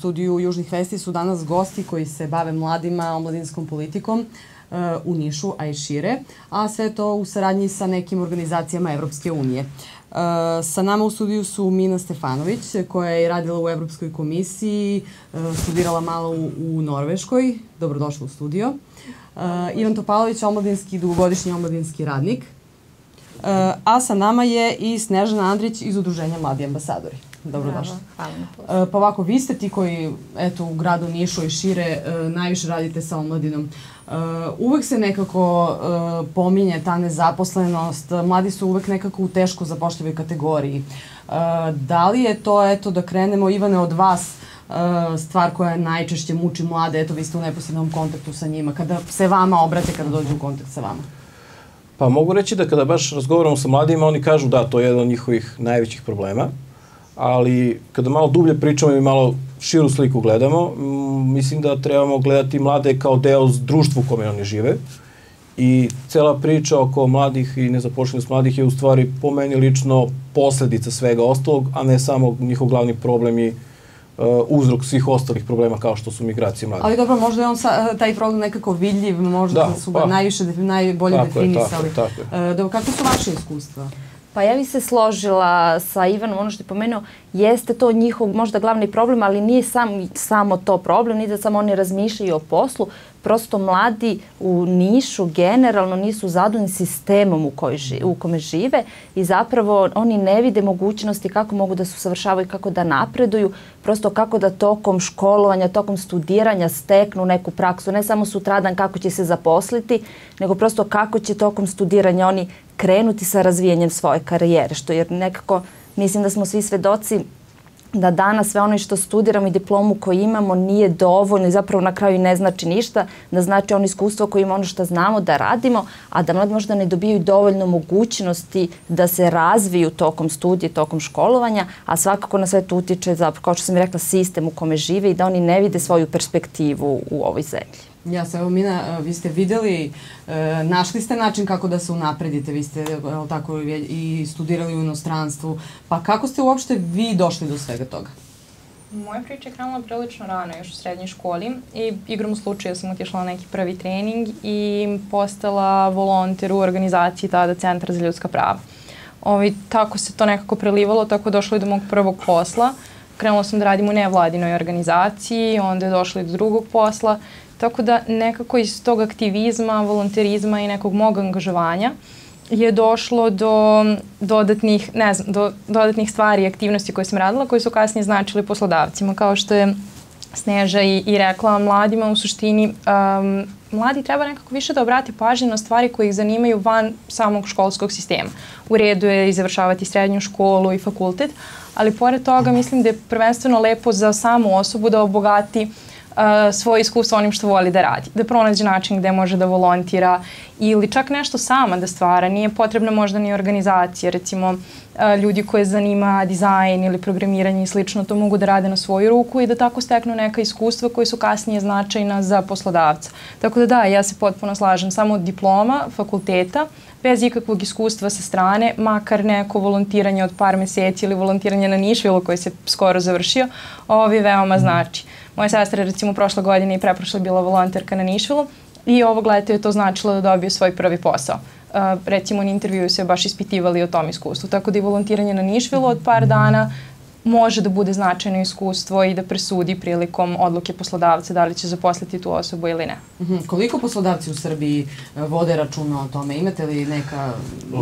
studiju Južnih vesti su danas gosti koji se bave mladima, omladinskom politikom uh, u Nišu, a i šire, a sve to u saradnji sa nekim organizacijama Evropske unije. Uh, sa nama u studiju su Mina Stefanović, koja je radila u Evropskoj komisiji, uh, studirala malo u, u Norveškoj. Dobrodošla u studio. Ivan Topalović, omladinski, dugogodišnji omladinski radnik. A sa nama je i Snežana Andrić iz Udruženja Mladi ambasadori. Dobrodošli. Hvala na pozivu. Uh, pa ovako, vi ste ti koji, eto, u gradu Nišu i šire uh, najviše radite sa omladinom. Uh, uvek se nekako pominje ta nezaposlenost, mladi su uvek nekako u teško zapošljivoj kategoriji. Da li je to, eto, da krenemo, Ivane, od vas, stvar koja najčešće muči mlade, eto, vi ste u neposrednom kontaktu sa njima, kada se vama obrate, kada dođu u kontakt sa vama? Pa mogu reći da kada baš razgovaramo sa mladima, oni kažu da, to je jedan od njihovih najvećih problema, ali kada malo dublje pričamo i malo širu sliku gledamo, mislim da trebamo gledati mlade kao deo društva u kome oni žive i cela priča oko mladih i nezapošljenost mladih je u stvari po meni lično posledica svega ostalog, a ne samo njihov glavni problem i uh, uzrok svih ostalih problema kao što su migracije mladih. Ali dobro, možda je on sa, taj problem nekako vidljiv, možda da, su ga pa, najviše, najbolje tako definisali. Je, tako je, tako je. Uh, dobro, kako su vaše iskustva? Pa ja bih se složila sa Ivanom, ono što je pomenuo, jeste to njihov možda glavni problem, ali nije sam, samo to problem, nije da samo oni razmišljaju o poslu, prosto mladi u Nišu generalno nisu zadovoljni sistemom u, koj u kome žive i zapravo oni ne vide mogućnosti kako mogu da se usavršavaju, kako da napreduju, prosto kako da tokom školovanja, tokom studiranja steknu neku praksu, ne samo sutradan kako će se zaposliti, nego prosto kako će tokom studiranja oni krenuti sa razvijanjem svoje karijere, što jer nekako mislim da smo svi svedoci da danas sve ono što studiramo i diplomu koju imamo nije dovoljno i zapravo na kraju ne znači ništa, da znači ono iskustvo koje imamo ono što znamo da radimo, a da mladi možda ne dobijaju dovoljno mogućnosti da se razviju tokom studije, tokom školovanja, a svakako na sve to utiče, zapravo, kao što sam rekla, sistem u kome žive i da oni ne vide svoju perspektivu u ovoj zemlji. Ja se, evo Mina, e, vi ste videli, e, našli ste način kako da se unapredite, vi ste tako i studirali u inostranstvu, pa kako ste uopšte vi došli do svega toga? Moja priča je krenula prilično rano, još u srednjoj školi i igrom u slučaju sam otišla na neki prvi trening i postala volonter u organizaciji tada Centra za ljudska prava. Ovi, tako se to nekako prelivalo, tako došlo i do mog prvog posla. Krenula sam da radim u nevladinoj organizaciji, onda je došlo i do drugog posla Tako da nekako iz tog aktivizma, volonterizma i nekog mog angažovanja je došlo do dodatnih, ne znam, do dodatnih stvari i aktivnosti koje sam radila koje su kasnije značili poslodavcima kao što je Sneža i, i rekla mladima u suštini um, mladi treba nekako više da obrati pažnju na stvari koje ih zanimaju van samog školskog sistema. U redu je i završavati srednju školu i fakultet, ali pored toga mislim da je prvenstveno lepo za samu osobu da obogati uh, svoje iskustvo onim što voli da radi. Da pronađe način gde može da volontira ili čak nešto sama da stvara. Nije potrebna možda ni organizacija. Recimo, ljudi koje zanima dizajn ili programiranje i slično, to mogu da rade na svoju ruku i da tako steknu neka iskustva koje su kasnije značajna za poslodavca. Tako da da, ja se potpuno slažem. Samo diploma fakulteta, bez ikakvog iskustva sa strane, makar neko volontiranje od par meseci ili volontiranje na Nišvilu koji se skoro završio, ovi veoma znači. Moja sestra je recimo prošle godine i preprošle bila volonterka na Nišvilu i ovog leta je to značilo da dobije svoj prvi posao. Uh, recimo na intervju se baš ispitivali o tom iskustvu. Tako da i volontiranje na Nišvilu od par dana može da bude značajno iskustvo i da presudi prilikom odluke poslodavca da li će zaposliti tu osobu ili ne. Mm -hmm. Koliko poslodavci u Srbiji e, vode računa o tome? Imate li neka,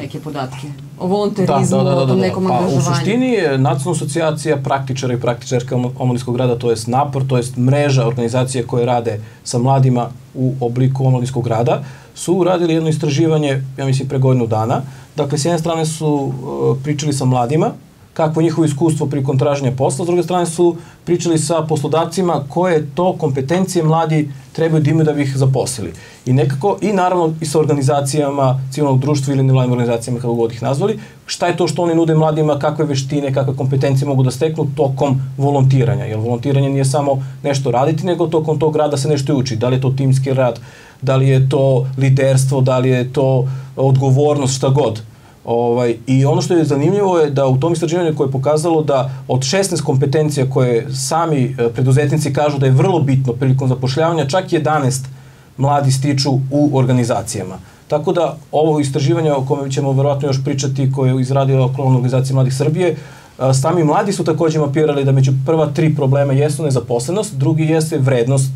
neke podatke? O volonterizmu, da, da, da, da, da. o nekom pa, angažovanju? U suštini je Nacionalna asocijacija praktičara i praktičarka omladinskog rada, to je NAPOR, to je mreža organizacije koje rade sa mladima u obliku omladinskog rada, su uradili jedno istraživanje, ja mislim, pre godinu dana. Dakle, s jedne strane su uh, pričali sa mladima, kakvo njihovo iskustvo pri kontraženja posla, s druge strane su pričali sa poslodavcima koje to kompetencije mladi trebaju da imaju da bi ih zaposlili. I nekako, i naravno i sa organizacijama civilnog društva ili nevladnim organizacijama, kako god ih nazvali, šta je to što oni nude mladima, kakve veštine, kakve kompetencije mogu da steknu tokom volontiranja. Jer volontiranje nije samo nešto raditi, nego tokom tog rada se nešto uči. Da li je to timski rad, da li je to liderstvo, da li je to odgovornost, šta god Ovaj, I ono što je zanimljivo je da u tom istraživanju koje je pokazalo da od 16 kompetencija koje sami e, preduzetnici kažu da je vrlo bitno prilikom zapošljavanja, čak 11 mladi stiču u organizacijama. Tako da ovo istraživanje o kome ćemo verovatno još pričati koje je izradila Klovna organizacija Mladih Srbije, e, sami mladi su takođe mapirali da među prva tri problema jesu nezaposlenost, drugi jeste vrednost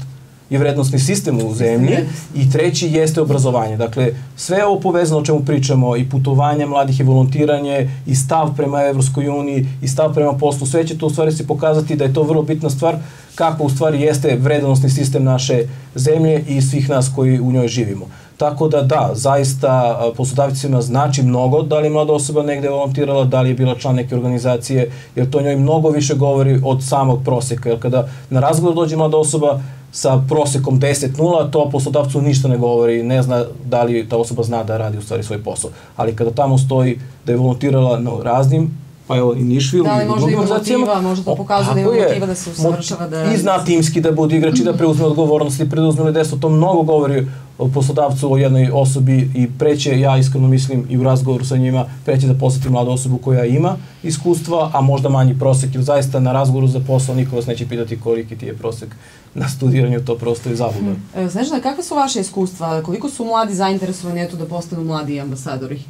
i vrednostni sistem u zemlji i treći jeste obrazovanje. Dakle, sve ovo povezano o čemu pričamo i putovanje mladih i volontiranje i stav prema Evropskoj uniji i stav prema poslu, sve će to u stvari se pokazati da je to vrlo bitna stvar kako u stvari jeste vrednostni sistem naše zemlje i svih nas koji u njoj živimo. Tako da da, zaista poslodavcima znači mnogo da li je mlada osoba negde volontirala, da li je bila član neke organizacije, jer to njoj mnogo više govori od samog proseka. Jer kada na razgovor dođe mlada osoba, sa prosekom 10-0, to poslodavcu ništa ne govori, ne zna da li ta osoba zna da radi u stvari svoj posao. Ali kada tamo stoji da je volontirala na raznim pa evo i Nišvil da li možda ima motiva, možda to pokazuje da ima motiva da se usavršava da... I zna timski da bude igrač i da preuzme odgovornost i preuzme liderstvo, to mnogo govori o poslodavcu, o jednoj osobi i preće, ja iskreno mislim i u razgovoru sa njima, preće da poseti mladu osobu koja ima iskustva, a možda manji prosek, jer zaista na razgovoru za posao niko vas neće pitati koliki ti je prosek na studiranju, to prosto je zabuda. Hmm. Znaš da, kakve su vaše iskustva? Koliko su mladi zainteresovani eto da postanu mladi ambasadori?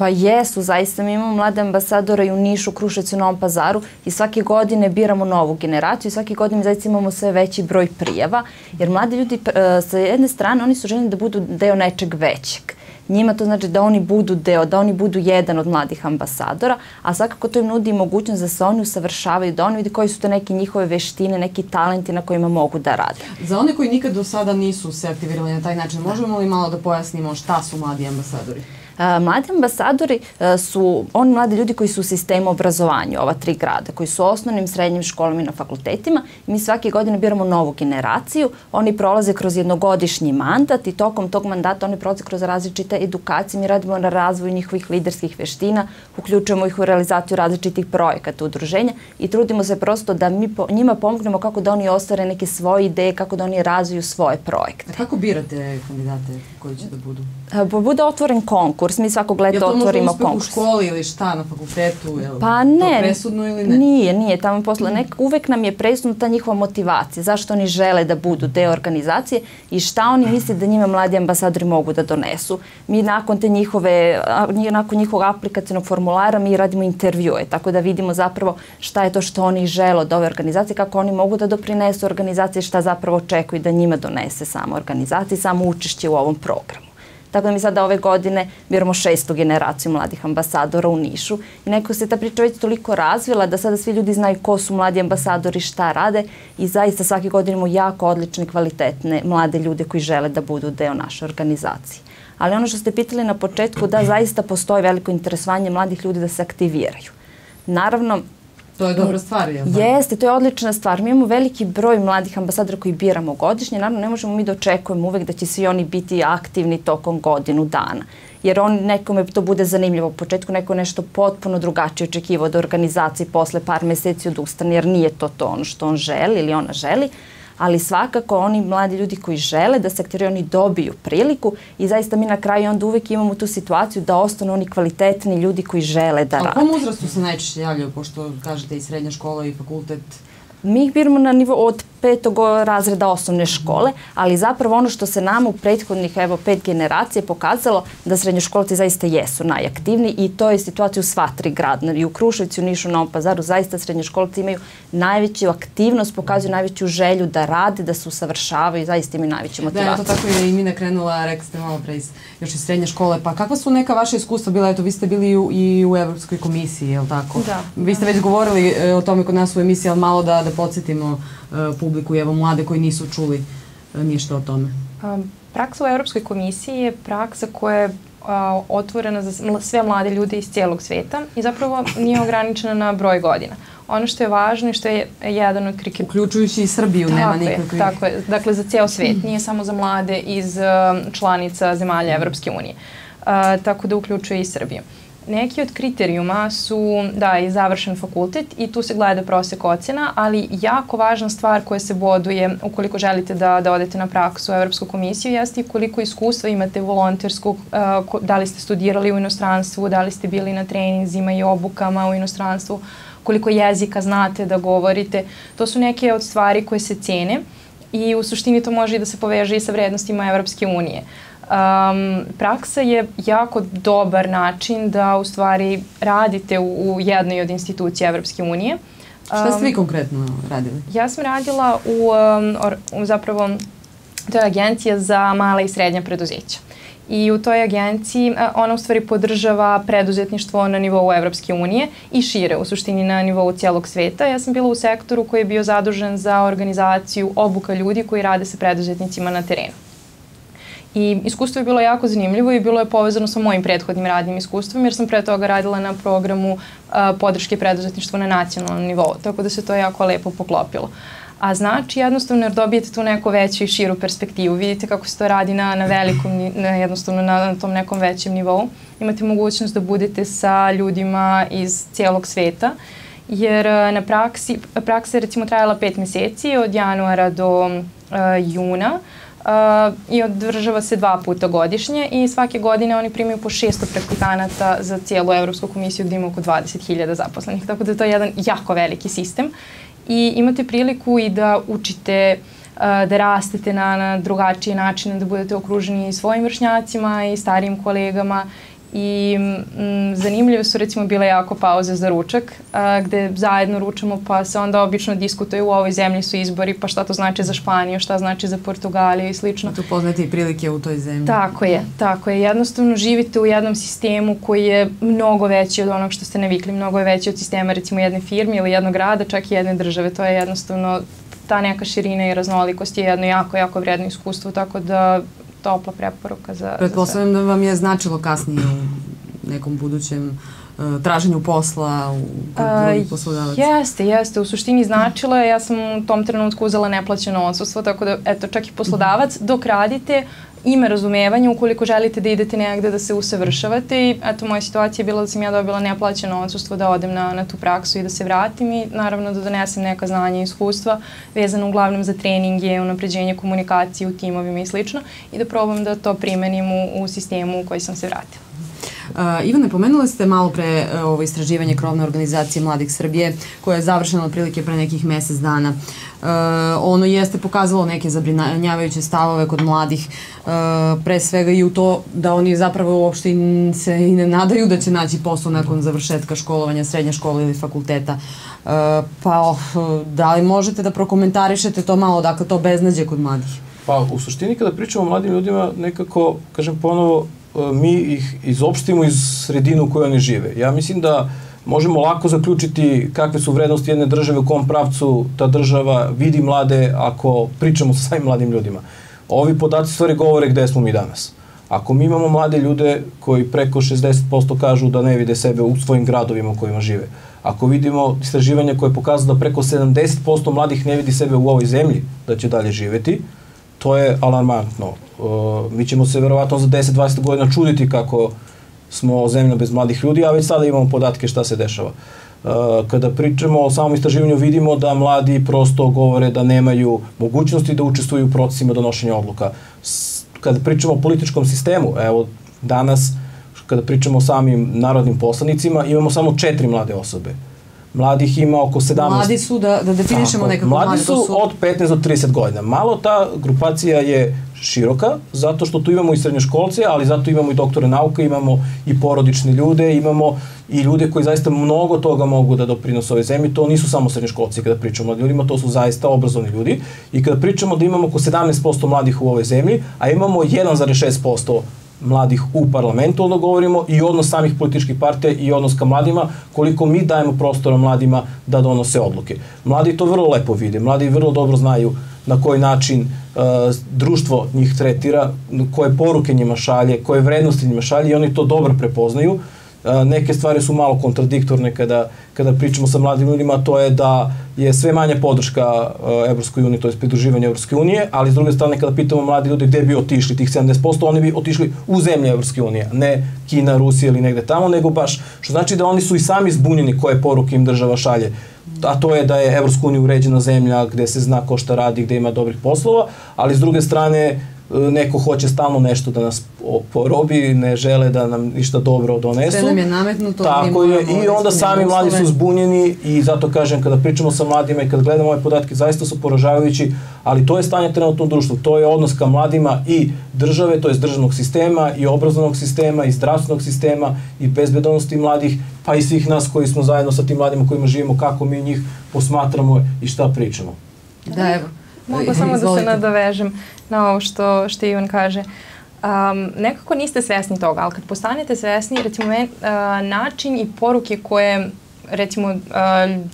Pa jesu, zaista mi imamo mlade ambasadore i u Nišu, Krušecu, Novom pazaru i svake godine biramo novu generaciju i svake godine zaista imamo sve veći broj prijava, jer mladi ljudi e, sa jedne strane oni su željeni da budu deo nečeg većeg. Njima to znači da oni budu deo, da oni budu jedan od mladih ambasadora, a svakako to im nudi mogućnost da se oni usavršavaju, da oni vidi koji su to neke njihove veštine, neki talenti na kojima mogu da rade. Za one koji nikad do sada nisu se aktivirali na taj način, možemo li malo da pojasnimo šta su mladi ambasadori? Mladi ambasadori su oni mladi ljudi koji su u sistemu obrazovanja, ova tri grada, koji su u osnovnim, srednjim školama i na fakultetima. Mi svake godine biramo novu generaciju. Oni prolaze kroz jednogodišnji mandat i tokom tog mandata oni prolaze kroz različite edukacije. Mi radimo na razvoju njihovih liderskih veština, uključujemo ih u realizaciju različitih projekata udruženja i trudimo se prosto da mi po, njima pomognemo kako da oni ostvare neke svoje ideje, kako da oni razviju svoje projekte. A kako birate kandidate koji će da budu? Bude otvoren konkurs konkurs, mi svakog leta otvorimo konkurs. Je to možda u školi ili šta, na fakultetu? Je pa ne, to presudno ili ne? Nije, nije. Tamo posle, nek, uvek nam je presudno ta njihova motivacija, zašto oni žele da budu deo organizacije i šta oni misle da njima mladi ambasadori mogu da donesu. Mi nakon te njihove, nakon njihovog aplikacijnog formulara mi radimo intervjue, tako da vidimo zapravo šta je to što oni žele od ove organizacije, kako oni mogu da doprinesu organizaciji, šta zapravo očekuju da njima donese sama organizacija i samo učešće u ovom programu. Tako da mi sada ove godine biramo šestu generaciju mladih ambasadora u Nišu i neko se ta priča već toliko razvila da sada svi ljudi znaju ko su mladi ambasadori, šta rade i zaista svake godine imamo jako odlične, kvalitetne mlade ljude koji žele da budu deo naše organizacije. Ali ono što ste pitali na početku, da zaista postoji veliko interesovanje mladih ljudi da se aktiviraju. Naravno, To je dobra stvar, je li? Jeste, to je odlična stvar. Mi imamo veliki broj mladih ambasadora koji biramo godišnje. Naravno, ne možemo mi da očekujemo uvek da će svi oni biti aktivni tokom godinu dana. Jer on nekome to bude zanimljivo u početku, neko nešto potpuno drugačije očekivao od organizacije posle par meseci odustane, jer nije to to ono što on želi ili ona želi ali svakako oni mladi ljudi koji žele da se aktiviraju, oni dobiju priliku i zaista mi na kraju onda uvek imamo tu situaciju da ostanu oni kvalitetni ljudi koji žele da rade. A u kom uzrastu se najčešće javljaju, pošto kažete i srednja škola i fakultet? Mi ih biramo na nivo od petog razreda osnovne škole, ali zapravo ono što se nama u prethodnih evo pet generacije pokazalo da srednjoškolci zaista jesu najaktivniji i to je situacija u sva tri grada. I u Kruševici, u Nišu, Novom Pazaru zaista srednjoškolci imaju najveću aktivnost, pokazuju najveću želju da rade, da se usavršavaju i zaista imaju najveću motivaciju. Da, eto tako je i Mina krenula, rekli ste malo pre iz, još iz srednje škole. Pa kakva su neka vaša iskustva bila? Eto, vi ste bili u, i u Evropskoj komisiji, je li tako? Da. Vi ste već govorili e, o tome kod nas u emisiji, ali malo da, da podsjetimo E, publiku i evo mlade koji nisu čuli e, ništa o tome? Praksa u Evropskoj komisiji je praksa koja je otvorena za sve mlade ljude iz cijelog sveta i zapravo nije ograničena na broj godina. Ono što je važno i što je jedan od kriketa... Uključujući i Srbiju, tako nema nikakve... Tako je, dakle za ceo svet, nije samo za mlade iz članica zemalja Evropske unije. tako da uključuje i Srbiju. Neki od kriterijuma su da je završen fakultet i tu se gleda prosek ocena, ali jako važna stvar koja se boduje ukoliko želite da, da odete na praksu u Evropsku komisiju jeste i koliko iskustva imate volonterskog, uh, da li ste studirali u inostranstvu, da li ste bili na treninzima i obukama u inostranstvu, koliko jezika znate da govorite. To su neke od stvari koje se cene i u suštini to može i da se poveže i sa vrednostima Evropske unije. Um, praksa je jako dobar način da u stvari radite u, u jednoj od institucija Evropske unije. Šta ste vi konkretno radili? Ja sam radila u, um, or, u zapravo, to je agencija za male i srednje preduzeća. I u toj agenciji ona u stvari podržava preduzetništvo na nivou Evropske unije i šire, u suštini na nivou cijelog sveta. Ja sam bila u sektoru koji je bio zadužen za organizaciju obuka ljudi koji rade sa preduzetnicima na terenu. I iskustvo je bilo jako zanimljivo i bilo je povezano sa mojim prethodnim radnim iskustvom jer sam pre toga radila na programu uh, podrške preduzetništva na nacionalnom nivou, tako da se to jako lepo poklopilo. A znači jednostavno jer dobijete tu neku veću i širu perspektivu. Vidite kako se to radi na, na velikom, na, jednostavno na, na tom nekom većem nivou. Imate mogućnost da budete sa ljudima iz cijelog sveta jer na praksi, praksa je recimo trajala pet meseci od januara do uh, juna. Uh, uh, i održava se dva puta godišnje i svake godine oni primaju po 600 praktikanata za cijelu Evropsku komisiju gde ima oko 20.000 zaposlenih. Tako da to je jedan jako veliki sistem i imate priliku i da učite uh, da rastete na, na drugačije načine, da budete okruženi svojim vršnjacima i starijim kolegama i m, zanimljive su recimo bile jako pauze za ručak a, gde zajedno ručamo pa se onda obično diskutuje u ovoj zemlji su izbori pa šta to znači za Španiju, šta znači za Portugaliju i slično. Tu poznate i prilike u toj zemlji. Tako je, tako je. Jednostavno živite u jednom sistemu koji je mnogo veći od onog što ste navikli, mnogo je veći od sistema recimo jedne firme ili jednog grada, čak i jedne države. To je jednostavno ta neka širina i raznolikost je jedno jako, jako vredno iskustvo, tako da topla preporuka za, Pretpostavljam da vam je značilo kasnije u nekom budućem uh, traženju posla u kod drugih poslodavaca? Jeste, jeste. U suštini značilo je, ja sam u tom trenutku uzela neplaćeno odsustvo, tako da, eto, čak i poslodavac, dok radite, ima razumevanja ukoliko želite da idete negde da se usavršavate i eto moja situacija je bila da sam ja dobila neplaćeno odsustvo da odem na, na tu praksu i da se vratim i naravno da donesem neka znanja i iskustva vezano uglavnom za treninge, unapređenje komunikacije u timovima i slično i da probam da to primenim u, u sistemu u koji sam se vratila. Uh, Ivane, pomenuli ste malo pre uh, ovo istraživanje krovne organizacije Mladih Srbije koje je završeno otprilike pre nekih mesec dana. Uh, ono jeste pokazalo neke zabrinjavajuće stavove kod mladih, pre svega i u to da oni zapravo uopšte se i ne nadaju da će naći posao nakon završetka školovanja, srednje škole ili fakulteta. Pa da li možete da prokomentarišete to malo, dakle to beznađe kod mladih? Pa u suštini kada pričamo o mladim ljudima nekako, kažem ponovo, mi ih izopštimo iz sredinu u kojoj oni žive. Ja mislim da možemo lako zaključiti kakve su vrednosti jedne države, u kom pravcu ta država vidi mlade ako pričamo sa svojim mladim ljudima. Ovi podaci stvari govore gde smo mi danas. Ako mi imamo mlade ljude koji preko 60% kažu da ne vide sebe u svojim gradovima u kojima žive, ako vidimo istraživanja koje pokazuju da preko 70% mladih ne vidi sebe u ovoj zemlji da će dalje živeti, to je alarmantno. Uh, mi ćemo se verovatno za 10-20 godina čuditi kako smo zemlja bez mladih ljudi, a već sada imamo podatke šta se dešava. Uh, kada pričamo o samom istraživanju vidimo da mladi prosto govore da nemaju mogućnosti da učestvuju u procesima donošenja odluka. S, kada pričamo o političkom sistemu, evo danas kada pričamo o samim narodnim poslanicima, imamo samo četiri mlade osobe mladih ima oko 17. Mladi su, da, da definišemo nekako mladi. Mladi su, su od 15 do 30 godina. Malo ta grupacija je široka, zato što tu imamo i srednjoškolce, ali zato imamo i doktore nauka, imamo i porodične ljude, imamo i ljude koji zaista mnogo toga mogu da doprinose ove zemlji. To nisu samo srednjoškolci kada pričamo o ljudima, to su zaista obrazovni ljudi. I kada pričamo da imamo oko 17% mladih u ovoj zemlji, a imamo 1,6% mladih u parlamentu, onda govorimo i odnos samih političkih partija i odnos ka mladima, koliko mi dajemo prostora mladima da donose odluke. Mladi to vrlo lepo vide, mladi vrlo dobro znaju na koji način uh, društvo njih tretira, koje poruke njima šalje, koje vrednosti njima šalje i oni to dobro prepoznaju neke stvari su malo kontradiktorne kada, kada pričamo sa mladim ljudima, to je da je sve manja podrška Evropskoj uniji, to je pridruživanje Evropske unije, ali s druge strane kada pitamo mladi ljudi gde bi otišli tih 70%, oni bi otišli u zemlje Evropske unije, ne Kina, Rusija ili negde tamo, nego baš, što znači da oni su i sami zbunjeni koje poruke im država šalje. A to je da je Evropska unija uređena zemlja gde se zna ko šta radi, gde ima dobrih poslova, ali s druge strane neko hoće stalno nešto da nas porobi, ne žele da nam ništa dobro donesu. Sve nam je nametnuto. Tako je, i da onda sami mladi su zbunjeni i zato kažem, kada pričamo sa mladima i kada gledamo ove podatke, zaista su poražavajući, ali to je stanje trenutno u društvu, to je odnos ka mladima i države, to je državnog sistema i obrazovnog sistema i zdravstvenog sistema i bezbedonosti mladih, pa i svih nas koji smo zajedno sa tim mladima kojima živimo, kako mi njih posmatramo i šta pričamo. Da, evo. Mogu samo da se nadovežem na ovo što, što Ivan kaže. Um, nekako niste svesni toga, ali kad postanete svesni, recimo, men, uh, način i poruke koje recimo uh,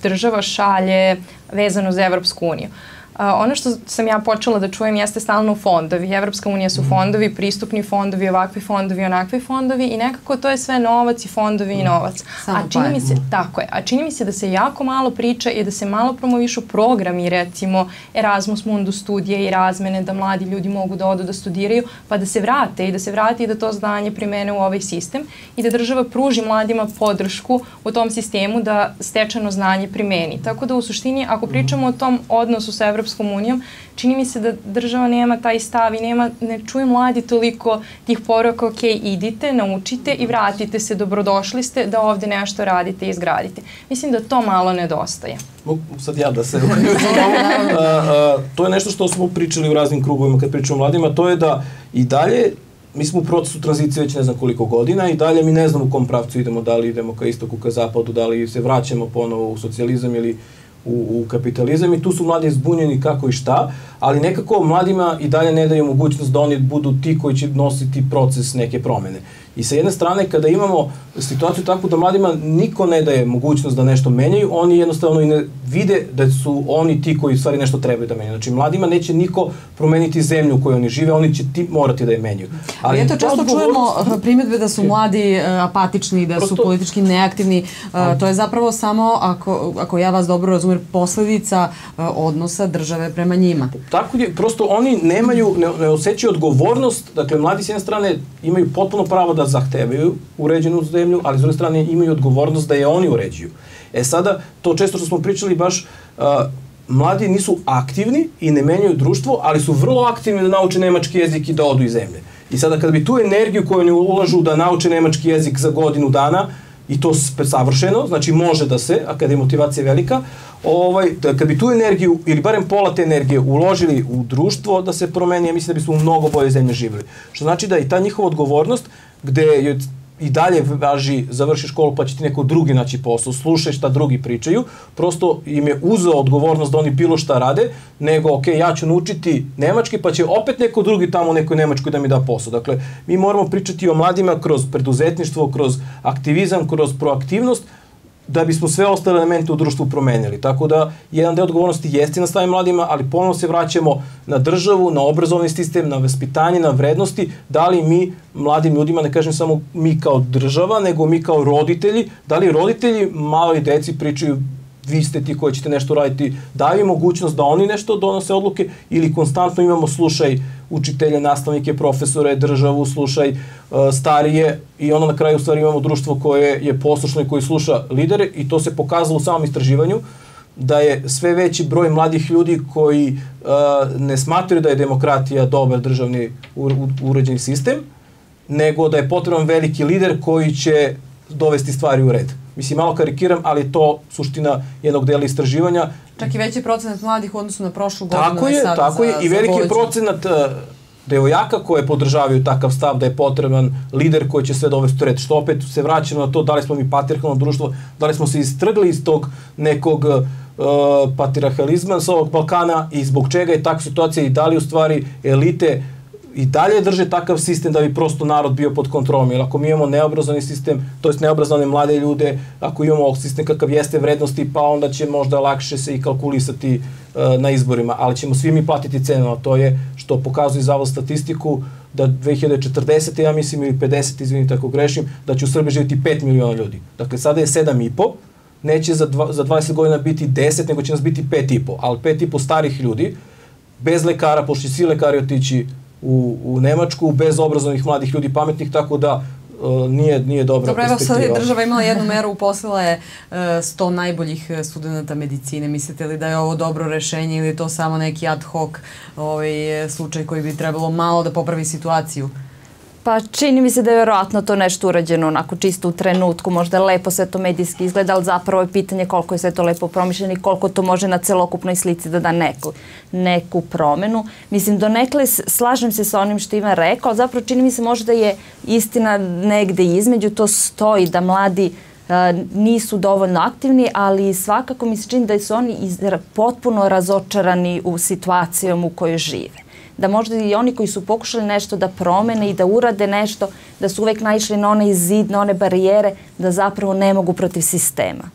država šalje vezano za Evropsku uniju. Uh, ono što sam ja počela da čujem jeste stalno fondovi. Evropska unija su mhm. fondovi, pristupni fondovi, ovakvi fondovi, onakvi fondovi i nekako to je sve novac i fondovi i mhm. novac. Samo a čini mi se, tako je, a čini mi se da se jako malo priča i da se malo promovišu programi, recimo Erasmus Mundus studije i razmene, da mladi ljudi mogu da odu da studiraju, pa da se vrate i da se vrate i da to znanje primene u ovaj sistem i da država pruži mladima podršku u tom sistemu da stečeno znanje primeni. Tako da u suštini, ako pričamo o tom odnosu sa Evropskom Evropskom unijom, čini mi se da država nema taj stav i nema, ne čuje mladi toliko tih poruka, ok, idite, naučite i vratite se, dobrodošli ste da ovde nešto radite i izgradite. Mislim da to malo nedostaje. Sad ja da se to je nešto što smo pričali u raznim krugovima kad pričamo o mladima, to je da i dalje mi smo u procesu tranzicije već ne znam koliko godina i dalje mi ne znamo u kom pravcu idemo, da li idemo ka istoku, ka zapadu, da li se vraćamo ponovo u socijalizam ili u, u kapitalizam i tu su mladi zbunjeni kako i šta, ali nekako mladima i dalje ne daju mogućnost da oni budu ti koji će nositi proces neke promene. I sa jedne strane, kada imamo situaciju takvu da mladima niko ne daje mogućnost da nešto menjaju, oni jednostavno i ne vide da su oni ti koji stvari nešto trebaju da menjaju. Znači, mladima neće niko promeniti zemlju u kojoj oni žive, oni će ti morati da je menjaju. Ali eto, često čujemo uh, primetbe da su mladi uh, apatični, da Prosto, su politički neaktivni. Uh, to je zapravo samo, ako, ako ja vas dobro razumem, posledica odnosa države prema njima. Tako je, prosto oni nemaju, ne, ne osjećaju odgovornost, dakle, mladi s jedne strane imaju potpuno pravo da zahtevaju uređenu zemlju, ali s druge strane imaju odgovornost da je oni uređuju. E sada, to često što smo pričali baš, uh, mladi nisu aktivni i ne menjaju društvo, ali su vrlo aktivni da nauče nemački jezik i da odu iz zemlje. I sada kad bi tu energiju koju oni ulažu da nauče nemački jezik za godinu dana, i to savršeno, znači može da se, a kada je motivacija velika, ovaj, da kad bi tu energiju, ili barem pola te energije, uložili u društvo da se promeni, ja mislim da bismo u mnogo bolje zemlje živeli. Što znači da i ta njihova odgovornost, gde je i dalje važi završi školu pa će ti neko drugi naći posao, slušaj šta drugi pričaju, prosto im je uzeo odgovornost da oni bilo šta rade, nego ok, ja ću naučiti nemački pa će opet neko drugi tamo nekoj Nemačkoj da mi da posao. Dakle, mi moramo pričati o mladima kroz preduzetništvo, kroz aktivizam, kroz proaktivnost, da bismo sve ostale elemente u društvu promenili. Tako da, jedan deo odgovornosti jeste na stavim mladima, ali ponovno se vraćamo na državu, na obrazovni sistem, na vaspitanje, na vrednosti, da li mi mladim ljudima, ne kažem samo mi kao država, nego mi kao roditelji, da li roditelji maloj deci pričaju vi ste ti koji ćete nešto raditi, daju mogućnost da oni nešto donose odluke ili konstantno imamo slušaj učitelje, nastavnike, profesore, državu, slušaj uh, starije i ono na kraju u stvari imamo društvo koje je poslušno i koji sluša lidere i to se pokazalo u samom istraživanju da je sve veći broj mladih ljudi koji uh, ne smatraju da je demokratija dobar državni uređeni sistem, nego da je potreban veliki lider koji će dovesti stvari u red. Mislim, malo karikiram, ali to suština jednog dela istraživanja. Čak i veći procenat mladih u odnosu na prošlu godinu tako je, sad tako za, je, i veliki je procenat uh, devojaka koje podržavaju takav stav da je potreban lider koji će sve dovesti u red. Što opet se vraćamo na to da li smo mi patriarhalno društvo, da li smo se istrgli iz tog nekog uh, patriarhalizma sa ovog Balkana i zbog čega je takva situacija i da li u stvari elite i dalje drže takav sistem da bi prosto narod bio pod kontrolom. Jer ako mi imamo neobrazovani sistem, to jest neobrazovane mlade ljude, ako imamo sistem kakav jeste vrednosti, pa onda će možda lakše se i kalkulisati uh, na izborima. Ali ćemo svi mi platiti cenu, a to je što pokazuje zavod statistiku da 2040. ja mislim ili 50, izvinite ako grešim, da će u Srbiji živjeti 5 miliona ljudi. Dakle, sada je 7,5, neće za, dva, za 20 godina biti 10, nego će nas biti 5,5, ali 5,5 starih ljudi, bez lekara, pošto svi lekari otići u, u Nemačku, bez obrazovnih mladih ljudi pametnih, tako da uh, nije, nije dobra Dobro, perspektiva. Dobro, evo sad je država imala jednu meru, uposlila je uh, 100 najboljih e, studenta medicine. Mislite li da je ovo dobro rešenje ili je to samo neki ad hoc ovaj, e, slučaj koji bi trebalo malo da popravi situaciju? Pa čini mi se da je verovatno to nešto urađeno onako čisto u trenutku, možda lepo sve to medijski izgleda, ali zapravo je pitanje koliko je sve to lepo promišljeno i koliko to može na celokupnoj slici da da neku, neku promenu. Mislim, do nekle slažem se sa onim što ima rekao, ali zapravo čini mi se možda je istina negde između, to stoji da mladi nisu dovoljno aktivni, ali svakako mi se čini da su oni potpuno razočarani u situacijom u kojoj žive da možda i oni koji su pokušali nešto da promene i da urade nešto, da su uvek naišli na onaj zid, na one barijere, da zapravo ne mogu protiv sistema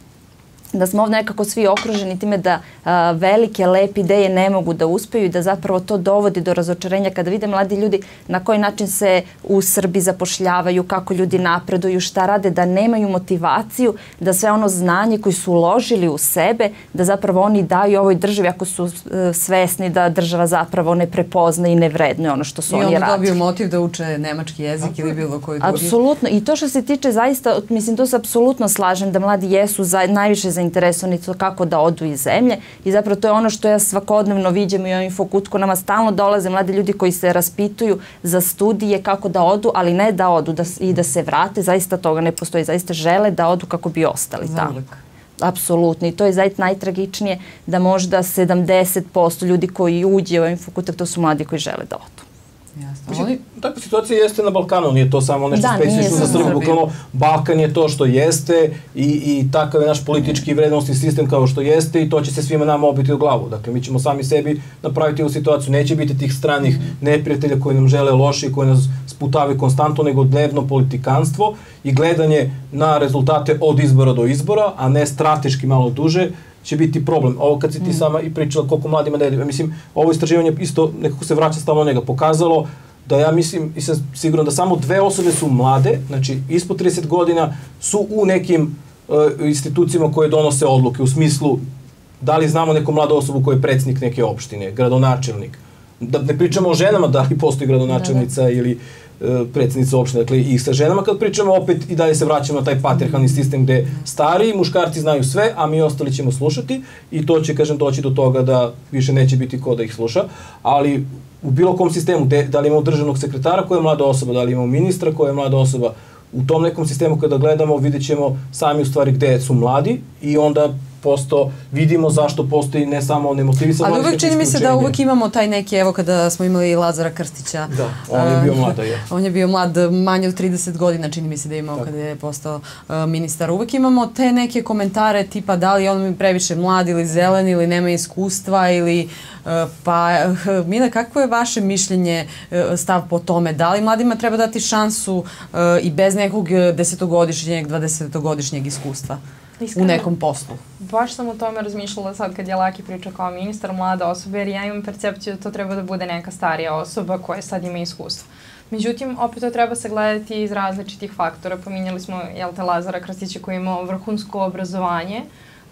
da smo ovdje nekako svi okruženi time da a, velike, lepe ideje ne mogu da uspeju i da zapravo to dovodi do razočarenja kada vide mladi ljudi na koji način se u Srbiji zapošljavaju, kako ljudi napreduju, šta rade, da nemaju motivaciju, da sve ono znanje koji su uložili u sebe, da zapravo oni daju ovoj državi ako su e, svesni da država zapravo ne prepozna i ne vredne ono što su I oni radili. I onda dobiju motiv da uče nemački jezik ili bilo koji drugi. Apsolutno. I to što se tiče zaista, mislim, to se apsolutno slažem da mladi jesu za, najviše za zainteresovani kako da odu iz zemlje i zapravo to je ono što ja svakodnevno viđem i u infokutku. Nama stalno dolaze mladi ljudi koji se raspituju za studije kako da odu, ali ne da odu da, i da se vrate. Zaista toga ne postoji. Zaista žele da odu kako bi ostali tamo. Apsolutno. I to je zaista najtragičnije da možda 70% ljudi koji uđe u infokutak, to su mladi koji žele da odu. Jasno. Takva situacija jeste na Balkanu, nije to samo nešto da, specifično za Srbiju. Bukvalno, Balkan je to što jeste i, i takav je naš politički vrednostni sistem kao što jeste i to će se svima nama obiti u glavu. Dakle, mi ćemo sami sebi napraviti ovu situaciju. Neće biti tih stranih neprijatelja koji nam žele loši koji nas sputavaju konstantno, nego dnevno politikanstvo i gledanje na rezultate od izbora do izbora, a ne strateški malo duže, će biti problem. Ovo kad si ti mm. sama i pričala koliko mladima ne ide, mislim, ovo istraživanje isto nekako se vraća stalno njega, pokazalo da ja mislim i sam siguran da samo dve osobe su mlade, znači ispod 30 godina su u nekim uh, institucijama koje donose odluke u smislu da li znamo neku mladu osobu koja je predsjednik neke opštine, gradonačelnik. Da ne pričamo o ženama da li postoji gradonačelnica da, da. ili predsednica opštine, dakle i sa ženama kad pričamo opet i dalje se vraćamo na taj patriarhalni sistem gde stari muškarci znaju sve, a mi ostali ćemo slušati i to će, kažem, doći do toga da više neće biti ko da ih sluša, ali u bilo kom sistemu, de, da li imamo državnog sekretara koja je mlada osoba, da li imamo ministra koja je mlada osoba, u tom nekom sistemu kada gledamo vidjet ćemo sami u stvari gde su mladi i onda posto vidimo zašto postoji ne samo nemotivisan Ali uvek čini mi se da uvek imamo taj neki, evo kada smo imali Lazara Krstića. Da, on je bio mlad, je. on je bio mlad, manje od 30 godina čini mi se da je imao kada je postao uh, ministar. Uvek imamo te neke komentare tipa da li on previše mlad ili zelen ili nema iskustva ili uh, pa uh, Mina, kako je vaše mišljenje, uh, stav po tome? Da li mladima treba dati šansu i bez nekog desetogodišnjeg, dvadesetogodišnjeg iskustva? Iskreno, u nekom poslu. Baš sam o tome razmišljala sad kad je Laki pričao kao ministar mlada osoba, jer ja imam percepciju da to treba da bude neka starija osoba koja sad ima iskustvo. Međutim, opet to treba se gledati iz različitih faktora. Pominjali smo, jel te, Lazara Krstića koji ima vrhunsko obrazovanje,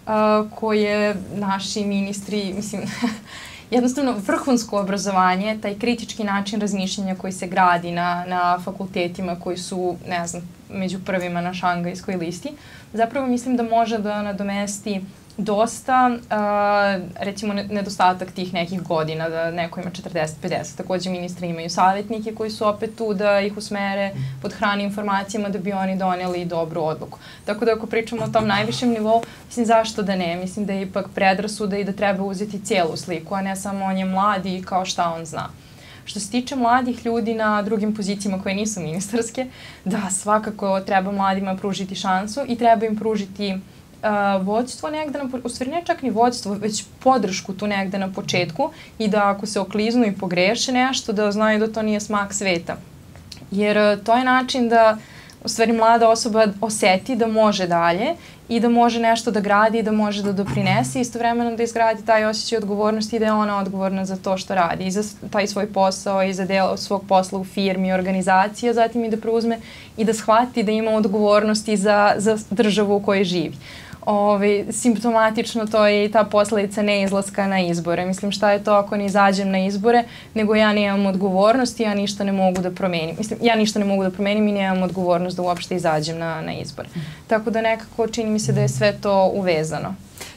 uh, koje naši ministri, mislim, jednostavno vrhunsko obrazovanje, taj kritički način razmišljanja koji se gradi na, na fakultetima koji su, ne znam, među prvima na šangajskoj listi, zapravo mislim da može da nadomesti dosta, uh, recimo, nedostatak tih nekih godina, da neko ima 40-50. Takođe, ministri imaju savjetnike koji su opet tu da ih usmere pod hrani informacijama da bi oni doneli dobru odluku. Tako da ako pričamo o tom najvišem nivou, mislim zašto da ne? Mislim da je ipak predrasuda i da treba uzeti cijelu sliku, a ne samo on je mladi i kao šta on zna. Što se tiče mladih ljudi na drugim pozicijama koje nisu ministarske, da, svakako treba mladima pružiti šansu i treba im pružiti uh, vođstvo negde, na, u stvari ne čak ni vođstvo, već podršku tu negde na početku i da ako se okliznu i pogreše nešto, da znaju da to nije smak sveta. Jer uh, to je način da u stvari mlada osoba oseti da može dalje i da može nešto da gradi i da može da doprinese i istovremeno da izgradi taj osjećaj odgovornosti i da je ona odgovorna za to što radi i za taj svoj posao i za deo svog posla u firmi, organizaciji, a zatim i da preuzme i da shvati da ima odgovornosti za, za državu u kojoj živi ovaj, simptomatično to je i ta posledica neizlaska na izbore. Mislim, šta je to ako ne izađem na izbore, nego ja nemam odgovornost i ja ništa ne mogu da promenim. Mislim, ja ništa ne mogu da promenim i nemam odgovornost da uopšte izađem na, na izbore. Tako da nekako čini mi se da je sve to uvezano.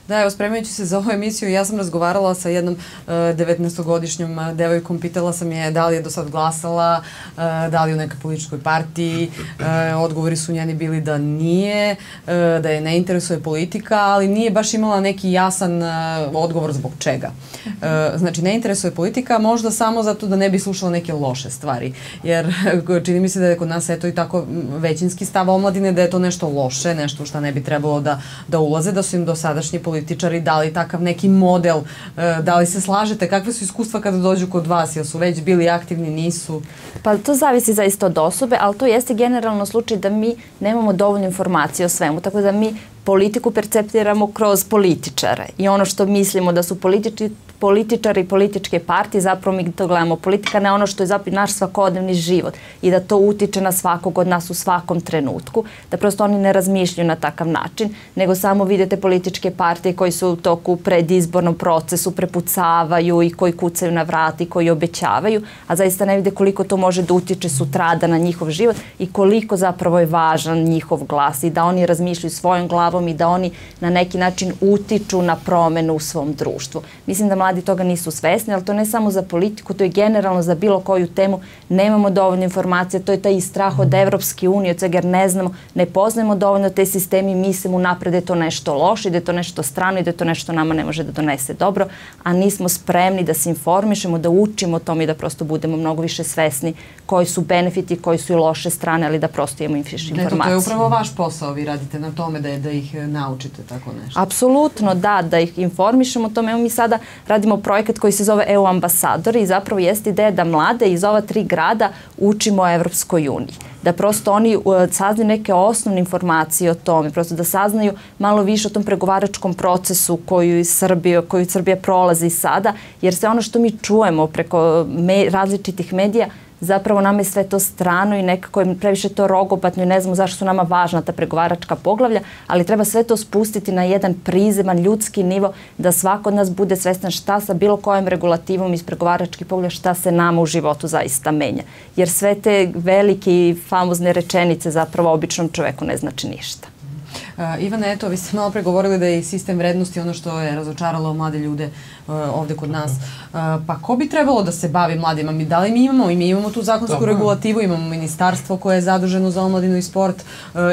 Da, evo, spremajući se za ovu emisiju, ja sam razgovarala sa jednom uh, 19-godišnjom uh, devojkom, pitala sam je da li je do sad glasala, uh, da li u nekoj političkoj partiji, uh, odgovori su njeni bili da nije, da je ne interesuje politika, ali nije baš imala neki jasan odgovor zbog čega. Znači, ne interesuje politika, možda samo zato da ne bi slušala neke loše stvari, jer čini mi se da je kod nas eto i tako većinski stav omladine da je to nešto loše, nešto što ne bi trebalo da, da ulaze, da su im dosadašnji političari dali takav neki model, e, da li se slažete, kakve su iskustva kada dođu kod vas, jel su već bili aktivni, nisu? Pa to zavisi zaista od osobe, ali to jeste generalno slučaj da mi nemamo dovoljno informacije o svemu, tako da mi politiku perceptiramo kroz političare. I ono što mislimo da su političi, političari i političke partije, zapravo mi to gledamo politika, ne ono što je zapravo naš svakodnevni život i da to utiče na svakog od nas u svakom trenutku, da prosto oni ne razmišljaju na takav način, nego samo vidite političke partije koji su u toku predizbornom procesu prepucavaju i koji kucaju na vrati, koji obećavaju, a zaista ne vide koliko to može da utiče sutrada na njihov život i koliko zapravo je važan njihov glas i da oni razmišljaju svojom glavom i da oni na neki način utiču na promenu u svom društvu. Mislim da mladi toga nisu svesni, ali to ne samo za politiku, to je generalno za bilo koju temu. Nemamo dovoljno informacija, to je taj strah od Evropske unije, od svega jer ne znamo, ne poznajemo dovoljno te sistemi mislimo napred da je to nešto loše, da je to nešto strano i da je to nešto nama ne može da donese dobro, a nismo spremni da se informišemo, da učimo o tom i da prosto budemo mnogo više svesni koji su benefiti, koji su i loše strane, ali da prosto imamo više informacije. Eto, to je upravo vaš posao, vi radite na tome da, da ih naučite tako nešto. Apsolutno, da, da ih informišemo o tome. Evo mi sada radimo projekat koji se zove EU ambasadori i zapravo jeste ideja da mlade iz ova tri grada učimo o Evropskoj uniji. Da prosto oni uh, saznaju neke osnovne informacije o tome, prosto da saznaju malo više o tom pregovaračkom procesu koju Srbija, koju Srbija prolazi sada, jer sve ono što mi čujemo preko različitih medija zapravo nama je sve to strano i nekako je previše to rogobatno i ne znamo zašto su nama važna ta pregovaračka poglavlja, ali treba sve to spustiti na jedan prizeman ljudski nivo da svako od nas bude svestan šta sa bilo kojom regulativom iz pregovaračkih poglavlja šta se nama u životu zaista menja. Jer sve te velike i famozne rečenice zapravo običnom čoveku ne znači ništa. Uh, Ivana, eto, vi ste malo pre govorili da je i sistem vrednosti ono što je razočaralo mlade ljude uh, ovde kod nas. Uh, pa ko bi trebalo da se bavi mladima? Mi, da li mi imamo? I mi imamo tu zakonsku Dobro. regulativu, imamo ministarstvo koje je zaduženo za omladinu i sport,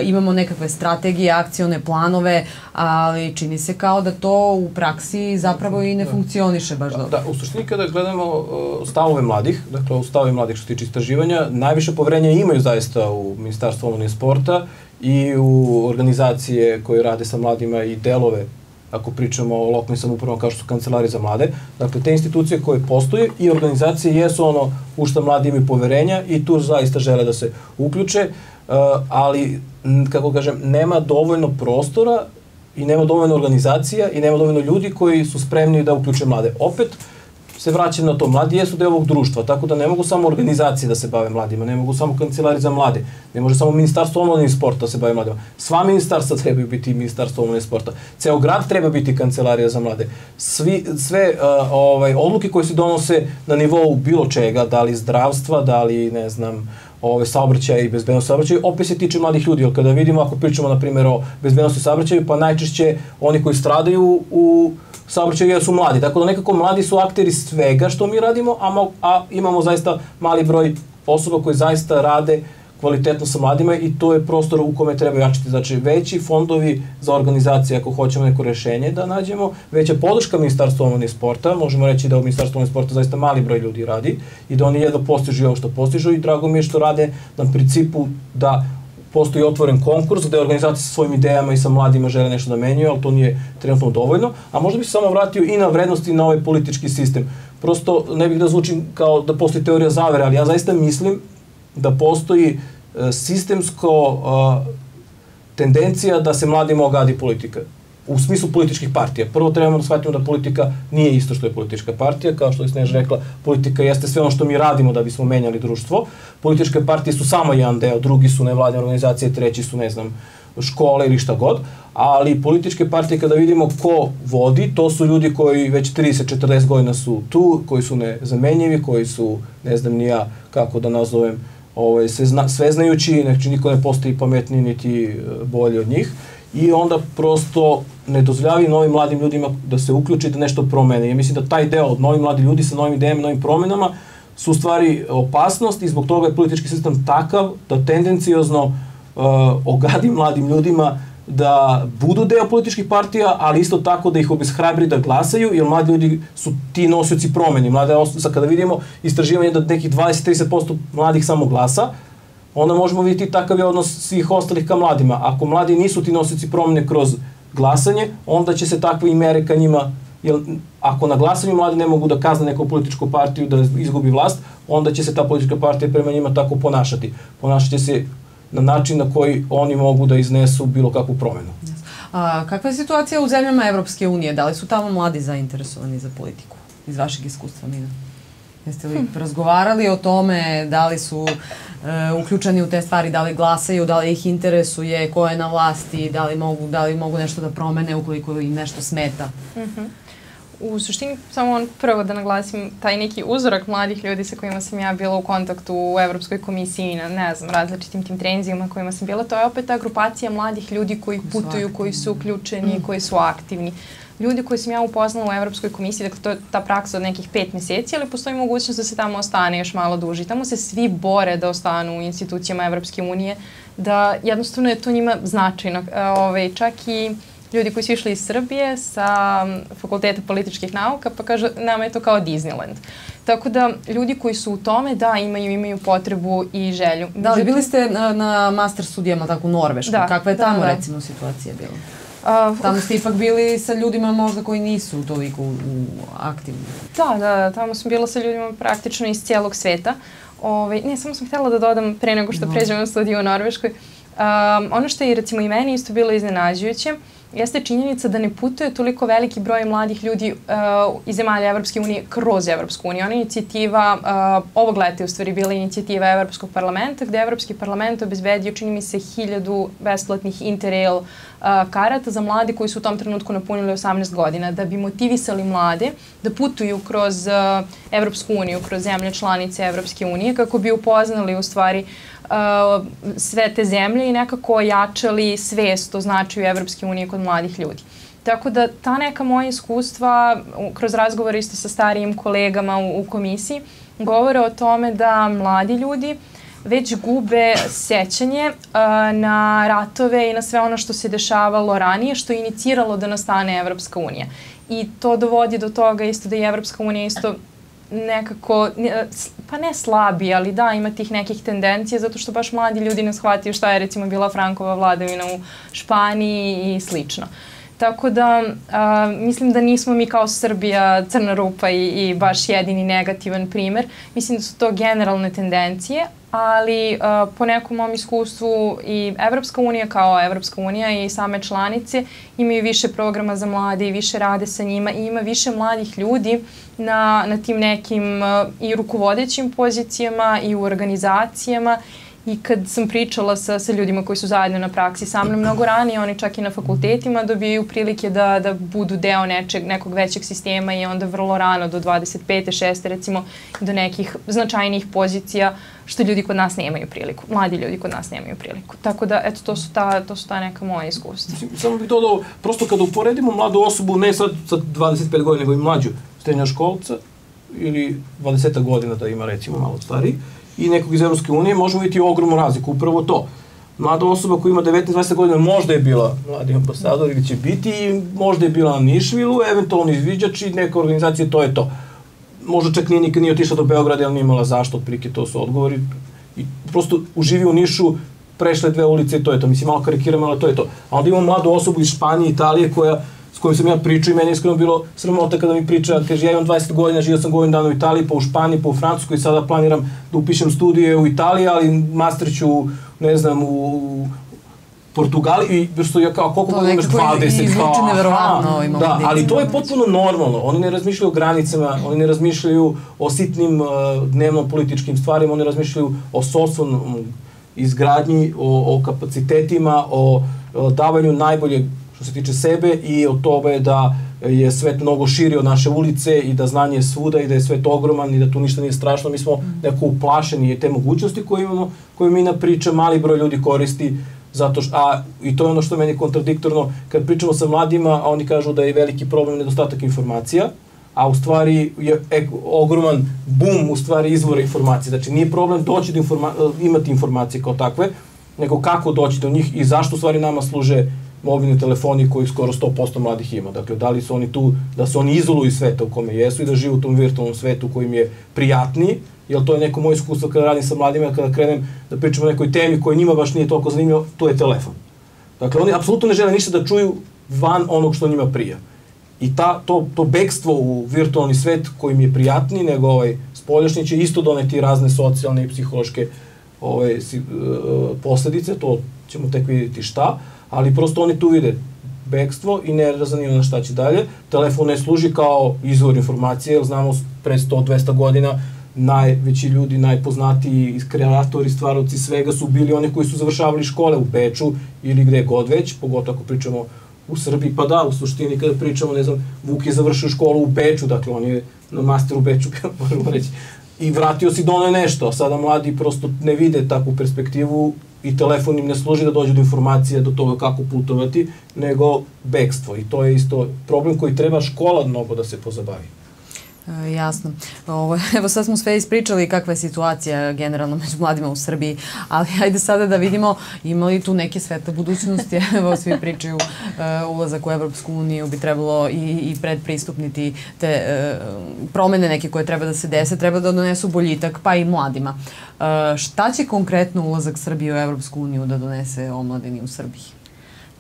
imamo nekakve strategije, akcione planove, ali čini se kao da to u praksi zapravo i ne da. funkcioniše baš dobro. Da, u suštini kada gledamo stavove mladih, dakle u stavove mladih što se tiče istraživanja, najviše poverenja imaju zaista u Ministarstvu omladine i sporta i u organizacije koje rade sa mladima i delove ako pričamo o lokalnim samoupravama kao što su kancelari za mlade. Dakle, te institucije koje postoje i organizacije jesu ono u što mladi imaju poverenja i tu zaista žele da se uključe, uh, ali, kako kažem, nema dovoljno prostora i nema dovoljno organizacija i nema dovoljno ljudi koji su spremni da uključe mlade. Opet, se vraćam na to. Mladi jesu deo ovog društva, tako da ne mogu samo organizacije da se bave mladima, ne mogu samo kancelari za mlade, ne može samo ministarstvo omladine sporta da se bave mladima. Sva ministarstva trebaju biti ministarstvo omladine sporta. Ceo grad treba biti kancelarija za mlade. Svi, sve uh, ovaj, odluke koje se donose na nivou bilo čega, da li zdravstva, da li, ne znam, ove saobraćaja i bezbednost saobraćaja, opet se tiče mladih ljudi, jer kada vidimo, ako pričamo, na primjer, o bezbednosti saobraćaju, pa najčešće oni koji stradaju u saobraćaju su mladi. Tako da nekako mladi su akteri svega što mi radimo, a, a imamo zaista mali broj osoba koji zaista rade kvalitetno sa mladima i to je prostor u kome treba jačiti. Znači, veći fondovi za organizacije, ako hoćemo neko rešenje da nađemo, veća podrška Ministarstva omladne sporta, možemo reći da u Ministarstvu omladne sporta zaista mali broj ljudi radi i da oni jedno postižu ovo što postižu i drago mi je što rade na principu da postoji otvoren konkurs gde organizacije sa svojim idejama i sa mladima žele nešto da menjaju, ali to nije trenutno dovoljno. A možda bi se samo vratio i na vrednosti na ovaj politički sistem. Prosto ne bih da zvučim kao da postoji teorija zavere, ali ja zaista mislim da postoji e, sistemsko tendencija da se mladima ogadi politika u smislu političkih partija. Prvo trebamo da shvatimo da politika nije isto što je politička partija, kao što je Snež rekla, politika jeste sve ono što mi radimo da bismo menjali društvo. Političke partije su samo jedan deo, drugi su nevladne organizacije, treći su, ne znam, škole ili šta god, ali političke partije kada vidimo ko vodi, to su ljudi koji već 30-40 godina su tu, koji su nezamenjivi, koji su, ne znam ni ja kako da nazovem, ovaj, sve, zna, sve znajući, znači niko ne postoji pametniji niti e, bolji od njih i onda prosto ne dozvoljavi novim mladim ljudima da se uključi da nešto promene. Ja mislim da taj deo od novih mladi ljudi sa novim idejama, novim promenama su u stvari opasnost i zbog toga je politički sistem takav da tendencijozno uh, ogadi mladim ljudima da budu deo političkih partija, ali isto tako da ih obeshrabri da glasaju, jer mladi ljudi su ti nosioci promeni. Mlade osobe, kada vidimo istraživanje da nekih 20-30% mladih samo glasa, onda možemo vidjeti takav je odnos svih ostalih ka mladima. Ako mladi nisu ti nosioci promene kroz glasanje, onda će se takve i mere ka njima jer ako na glasanju mladi ne mogu da kazne neku političku partiju da izgubi vlast, onda će se ta politička partija prema njima tako ponašati. Ponašat će se na način na koji oni mogu da iznesu bilo kakvu promenu. A, kakva je situacija u zemljama Evropske unije? Da li su tamo mladi zainteresovani za politiku? Iz vašeg iskustva, Mina? Jeste li hm. razgovarali o tome, da li su e, uključeni u te stvari, da li glasaju, da li ih interesuje, ko je na vlasti, da li mogu, da li mogu nešto da promene ukoliko im nešto smeta? Mm -hmm. U suštini, samo on prvo da naglasim, taj neki uzorak mladih ljudi sa kojima sam ja bila u kontaktu u Evropskoj komisiji na, ne znam, različitim tim trenzijama kojima sam bila, to je opet ta grupacija mladih ljudi koji putuju, koji su uključeni, mm. koji su aktivni ljudi koji sam ja upoznala u Evropskoj komisiji, dakle to je ta praksa od nekih pet meseci, ali postoji mogućnost da se tamo ostane još malo duži. Tamo se svi bore da ostanu u institucijama Evropske unije, da jednostavno je to njima značajno. E, Ove, ovaj, čak i ljudi koji su išli iz Srbije sa fakulteta političkih nauka, pa kažu nama je to kao Disneyland. Tako da ljudi koji su u tome, da, imaju, imaju potrebu i želju. Da, ali bili ste na, na master studijama tako u Norvešku. Da, Kakva je da, tamo da, da. recimo situacija bila? Uh, tamo ste ipak bili sa ljudima možda koji nisu toliko u, u aktivni. Da, da, tamo sam bila sa ljudima praktično iz cijelog sveta. Ove, ovaj, ne, samo sam htela da dodam pre nego što no. pređem na studiju u Norveškoj. Um, ono što je recimo i meni isto bilo iznenađujuće, uh, jeste činjenica da ne putuje toliko veliki broj mladih ljudi uh, iz zemalja Evropske unije kroz Evropsku uniju. Ona inicijativa, uh, ovog leta je u stvari bila inicijativa Evropskog parlamenta, gde Evropski parlament obezbedio, čini mi se, hiljadu besplatnih interrail uh, karata za mlade koji su u tom trenutku napunili 18 godina, da bi motivisali mlade da putuju kroz uh, Evropsku uniju, kroz zemlje članice Evropske unije, kako bi upoznali u stvari uh, sve te zemlje i nekako ojačali svest o značaju Evropske unije kod mladih ljudi. Tako da ta neka moja iskustva kroz razgovor isto sa starijim kolegama u, u komisiji govore o tome da mladi ljudi već gube sećanje uh, na ratove i na sve ono što se dešavalo ranije, što je iniciralo da nastane Evropska unija. I to dovodi do toga isto da je Evropska unija isto nekako, pa ne slabi, ali da, ima tih nekih tendencija zato što baš mladi ljudi ne shvatiju šta je recimo bila Frankova vladavina u Španiji i slično. Tako da a, mislim da nismo mi kao Srbija crna rupa i, i baš jedini negativan primer. Mislim da su to generalne tendencije, ali uh, po nekom mom iskustvu i Evropska unija kao Evropska unija i same članice imaju više programa za mlade i više rade sa njima i ima više mladih ljudi na, na tim nekim uh, i rukovodećim pozicijama i u organizacijama I kad sam pričala sa, sa ljudima koji su zajedno na praksi sa mnom mnogo ranije, oni čak i na fakultetima dobijaju prilike da, da budu deo nečeg, nekog većeg sistema i onda vrlo rano, do 25. 6. recimo, do nekih značajnijih pozicija, što ljudi kod nas nemaju priliku. Mladi ljudi kod nas nemaju priliku. Tako da, eto, to su ta, to su ta neka moja iskustva. Samo bih dodao, prosto kada uporedimo mladu osobu, ne sad sa 25 godina, nego i mlađu školca, ili 20 godina da ima recimo malo stariji, i nekog iz Evropske unije, možemo vidjeti ogromnu razliku, upravo to. Mlada osoba koja ima 19-20 godina možda je bila mladi ambasador ili će biti i možda je bila na Nišvilu, eventualno izviđač i neka organizacija, to je to. Možda čak nije nikad nije otišla do Beograda, ali nije imala zašto, otprilike to su odgovori. I prosto uživi u Nišu prešle dve ulice i to je to. Mislim, malo karikiram, ali to je to. A onda imamo mladu osobu iz Španije, Italije, koja s kojim sam ja pričao i meni je iskreno bilo sramota kada mi priča, kaže ja imam 20 godina, živio sam godinu dana u Italiji, pa u Španiji, pa u Francuskoj, sada planiram da upišem studije u Italiji, ali master ću, ne znam, u, Portugali i što ja kao koliko godina imaš 20 kao ovim Da, ali to je potpuno normalno. Oni ne razmišljaju o granicama, oni ne razmišljaju o sitnim uh, dnevno političkim stvarima, oni razmišljaju o sopstvenom izgradnji, o, o kapacitetima, o, o davanju najbolje što se tiče sebe i o tome da je svet mnogo širi od naše ulice i da znanje je svuda i da je svet ogroman i da tu ništa nije strašno. Mi smo neko uplašeni te mogućnosti koje imamo, koje mi na priča mali broj ljudi koristi zato što, a i to je ono što meni kontradiktorno, kad pričamo sa mladima, a oni kažu da je veliki problem nedostatak informacija, a u stvari je ek, ogroman bum u stvari izvora informacije. Znači nije problem doći do informa imati informacije kao takve, nego kako doći do njih i zašto u stvari nama služe mobilni telefoni koji skoro 100% mladih ima. Dakle, da li su oni tu, da se oni izoluju iz sveta u kome jesu i da žive u tom virtualnom svetu koji im je prijatniji, jer to je neko moje iskustvo kada radim sa mladima, kada krenem da pričam o nekoj temi koja njima baš nije toliko zanimljiva, to je telefon. Dakle, oni apsolutno ne žele ništa da čuju van onog što njima prija. I ta, to, to bekstvo u virtualni svet koji mi je prijatniji nego ovaj spoljašnji će isto doneti razne socijalne i psihološke ove, si, uh, posledice, to ćemo tek vidjeti šta, ali prosto oni tu vide bekstvo i ne razanima na šta će dalje. Telefon ne služi kao izvor informacije, jer znamo pre 100-200 godina najveći ljudi, najpoznatiji kreatori, stvarovci svega su bili oni koji su završavali škole u Beču ili gde god već, pogotovo ako pričamo u Srbiji, pa da, u suštini kada pričamo, ne znam, Vuk je završio školu u Beču, dakle on je na master u Beču, možemo reći, i vratio si dono nešto, a sada mladi prosto ne vide takvu perspektivu i telefon im ne služi da dođu do informacije do toga kako putovati, nego bekstvo. I to je isto problem koji treba škola mnogo da se pozabavi. E, jasno. Ovo, evo sad smo sve ispričali kakva je situacija generalno među mladima u Srbiji, ali ajde sada da vidimo ima li tu neke sveta budućnosti. Evo svi pričaju uh, ulazak u Evropsku uniju bi trebalo i, i predpristupniti te uh, promene neke koje treba da se dese, treba da donesu boljitak pa i mladima. Uh, šta će konkretno ulazak Srbije u Evropsku uniju da donese omladini u Srbiji?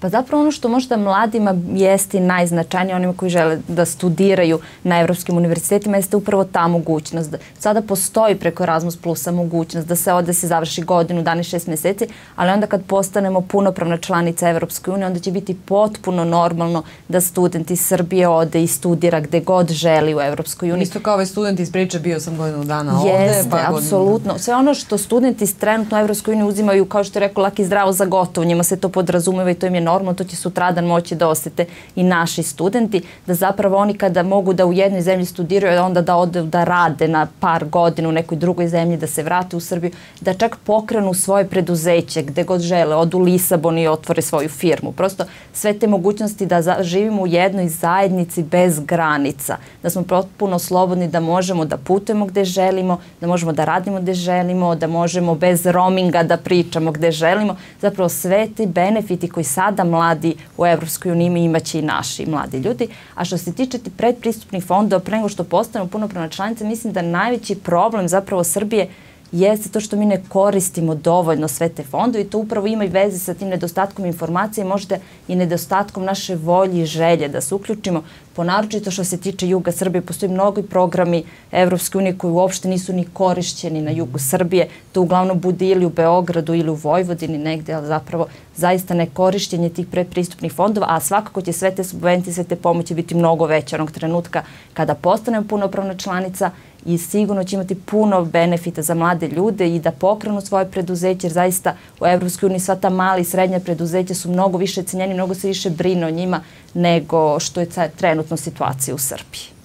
Pa zapravo ono što možda mladima jeste najznačajnije, onima koji žele da studiraju na evropskim univerzitetima, jeste upravo ta mogućnost. Da sada postoji preko Erasmus Plusa mogućnost da se ode se završi godinu, dani šest meseci, ali onda kad postanemo punopravna članica Evropske unije, onda će biti potpuno normalno da student iz Srbije ode i studira gde god želi u Evropskoj uniji. Isto kao ovaj student iz priče, bio sam godinu dana ovde. Jeste, pa apsolutno. Sve ono što studenti trenutno u Evropskoj uniji uzimaju, kao što je rekao, laki zdravo za gotovo, njima se to podrazumeva i to im je normalno, to će sutradan moći da osete i naši studenti, da zapravo oni kada mogu da u jednoj zemlji studiraju, onda da ode da rade na par godina u nekoj drugoj zemlji, da se vrate u Srbiju, da čak pokrenu svoje preduzeće gde god žele, odu Lisabon i otvore svoju firmu. Prosto sve te mogućnosti da živimo u jednoj zajednici bez granica, da smo potpuno slobodni da možemo da putujemo gde želimo, da možemo da radimo gde želimo, da možemo bez roaminga da pričamo gde želimo. Zapravo sve ti benefiti koji sada sada mladi u Evropskoj uniji imaće i naši mladi ljudi. A što se tiče ti predpristupnih fondova, pre nego što postanemo punopravna članica, mislim da najveći problem zapravo Srbije jeste to što mi ne koristimo dovoljno sve te fondove i to upravo ima i veze sa tim nedostatkom informacije i možda i nedostatkom naše volje i želje da se uključimo. Ponaročito što se tiče Juga Srbije, postoji mnogo i programi Evropske unije koji uopšte nisu ni korišćeni na jugu Srbije. To uglavnom bude ili u Beogradu ili u Vojvodini negde, ali zapravo zaista ne korišćenje tih predpristupnih fondova, a svakako će sve te subvencije, sve te pomoći biti mnogo veće onog trenutka kada postanemo punopravna članica i sigurno će imati puno benefita za mlade ljude i da pokrenu svoje preduzeće, jer zaista u Evropskoj uniji sva ta mala i srednja preduzeća su mnogo više cenjeni, mnogo se više brine o njima nego što je trenutno situacija u Srbiji.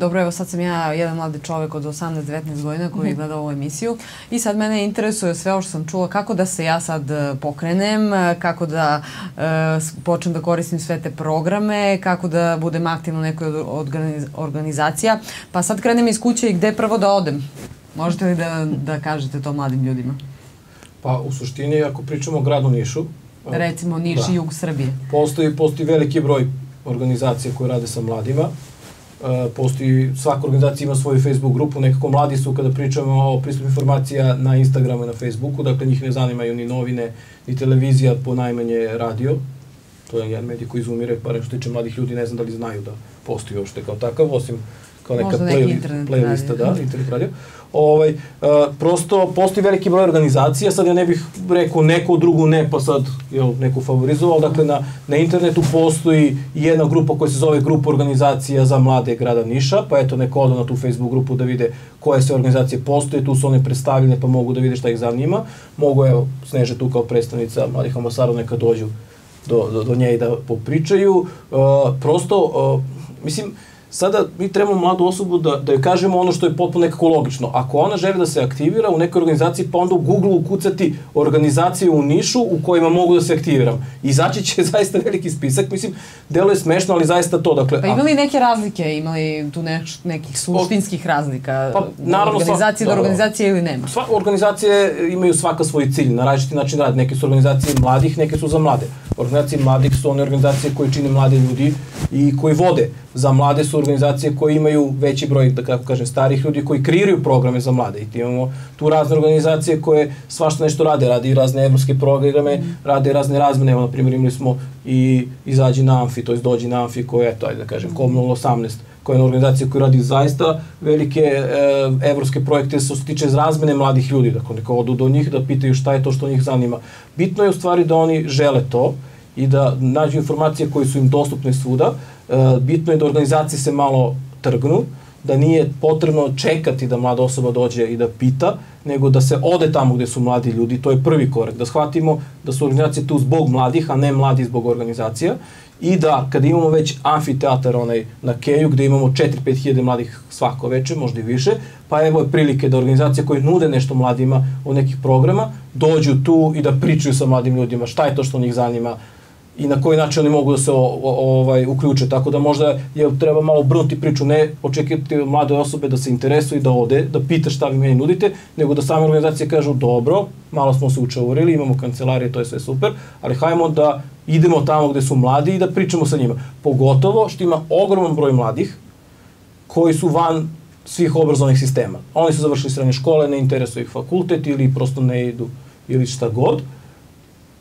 Dobro, evo sad sam ja jedan mladi čovek od 18-19 godina koji gleda ovu emisiju i sad mene interesuje sve ovo što sam čula, kako da se ja sad e, pokrenem, e, kako da počnem da koristim sve te programe, kako da budem aktivna u nekoj organiz organizacija. Pa sad krenem iz kuće i gde prvo da odem? Možete li da, da kažete to mladim ljudima? Pa u suštini, ako pričamo o gradu Nišu, Recimo Niš da. i jug Srbije. Postoji, postoji veliki broj organizacija koje rade sa mladima Uh, postoji, svaka organizacija ima svoju Facebook grupu, nekako mladi su kada pričamo o pristupu informacija na Instagramu i na Facebooku, dakle njih ne zanimaju ni novine, ni televizija, po najmanje radio. To je jedan medij koji izumire, pa što tiče mladih ljudi, ne znam da li znaju da postoji uopšte kao takav, osim kao neka Možda neki internet playlista, da, internet radio. Ovaj, uh, prosto postoji veliki broj organizacija, sad ja ne bih rekao neku drugu ne, pa sad jel, neku favorizovao, dakle na, na internetu postoji jedna grupa koja se zove Grupa organizacija za mlade grada Niša, pa eto neko oda na tu Facebook grupu da vide koje se organizacije postoje, tu su one predstavljene pa mogu da vide šta ih zanima, mogu evo Sneže tu kao predstavnica mladih ambasadora neka dođu do, do, do nje i da popričaju, uh, prosto, uh, mislim, sada mi trebamo mladu osobu da, da joj kažemo ono što je potpuno nekako logično. Ako ona želi da se aktivira u nekoj organizaciji, pa onda u Google ukucati organizacije u Nišu u kojima mogu da se aktiviram. Izaći će zaista veliki spisak, mislim, delo je smešno, ali zaista to. Dakle, Pa ima li neke razlike, ima li tu nek, nekih suštinskih razlika? Pa, naravno, organizacije sva- do organizacije ili nema? Sva, organizacije imaju svaka svoj cilj, na različiti način rad. Neke su organizacije mladih, neke su za mlade. Organizacije mladih su one organizacije koje čine mlade ljudi i koji vode. Za mlade su organizacije koje imaju veći broj, da kako kažem, starih ljudi koji kreiraju programe za mlade. I imamo tu razne organizacije koje svašta nešto rade, radi razne evropske programe, rade razne razmene. Evo, na primjer, imali smo i izađi na Amfi, to je dođi na Amfi, koja je, to, ajde da kažem, Komnul 18, koja je organizacija koja radi zaista velike e, evropske projekte što se tiče razmene mladih ljudi, dakle neka odu do njih da pitaju šta je to što njih zanima. Bitno je u stvari da oni žele to i da nađu informacije koje su im dostupne svuda. E, bitno je da organizacije se malo trgnu, da nije potrebno čekati da mlada osoba dođe i da pita, nego da se ode tamo gde su mladi ljudi, to je prvi korak, da shvatimo da su organizacije tu zbog mladih, a ne mladi zbog organizacija. I da kada imamo već amfiteatar onaj na Keju gde imamo 4-5 hiljade mladih svako veče, možda i više, pa evo je prilike da organizacije koje nude nešto mladima od nekih programa dođu tu i da pričaju sa mladim ljudima šta je to što njih zanima, i na koji način oni mogu da se o, o, ovaj uključe. Tako da možda je treba malo brnuti priču ne očekivati mlade osobe da se interesuje i da ode da pita šta vi meni nudite nego da same organizacije kažu dobro malo smo se učaurili imamo kancelarije to je sve super ali hajmo da idemo tamo gde su mladi i da pričamo sa njima. Pogotovo što ima ogroman broj mladih koji su van svih obrazovnih sistema. Oni su završili srednje škole ne interesuje ih fakultet ili prosto ne idu ili šta god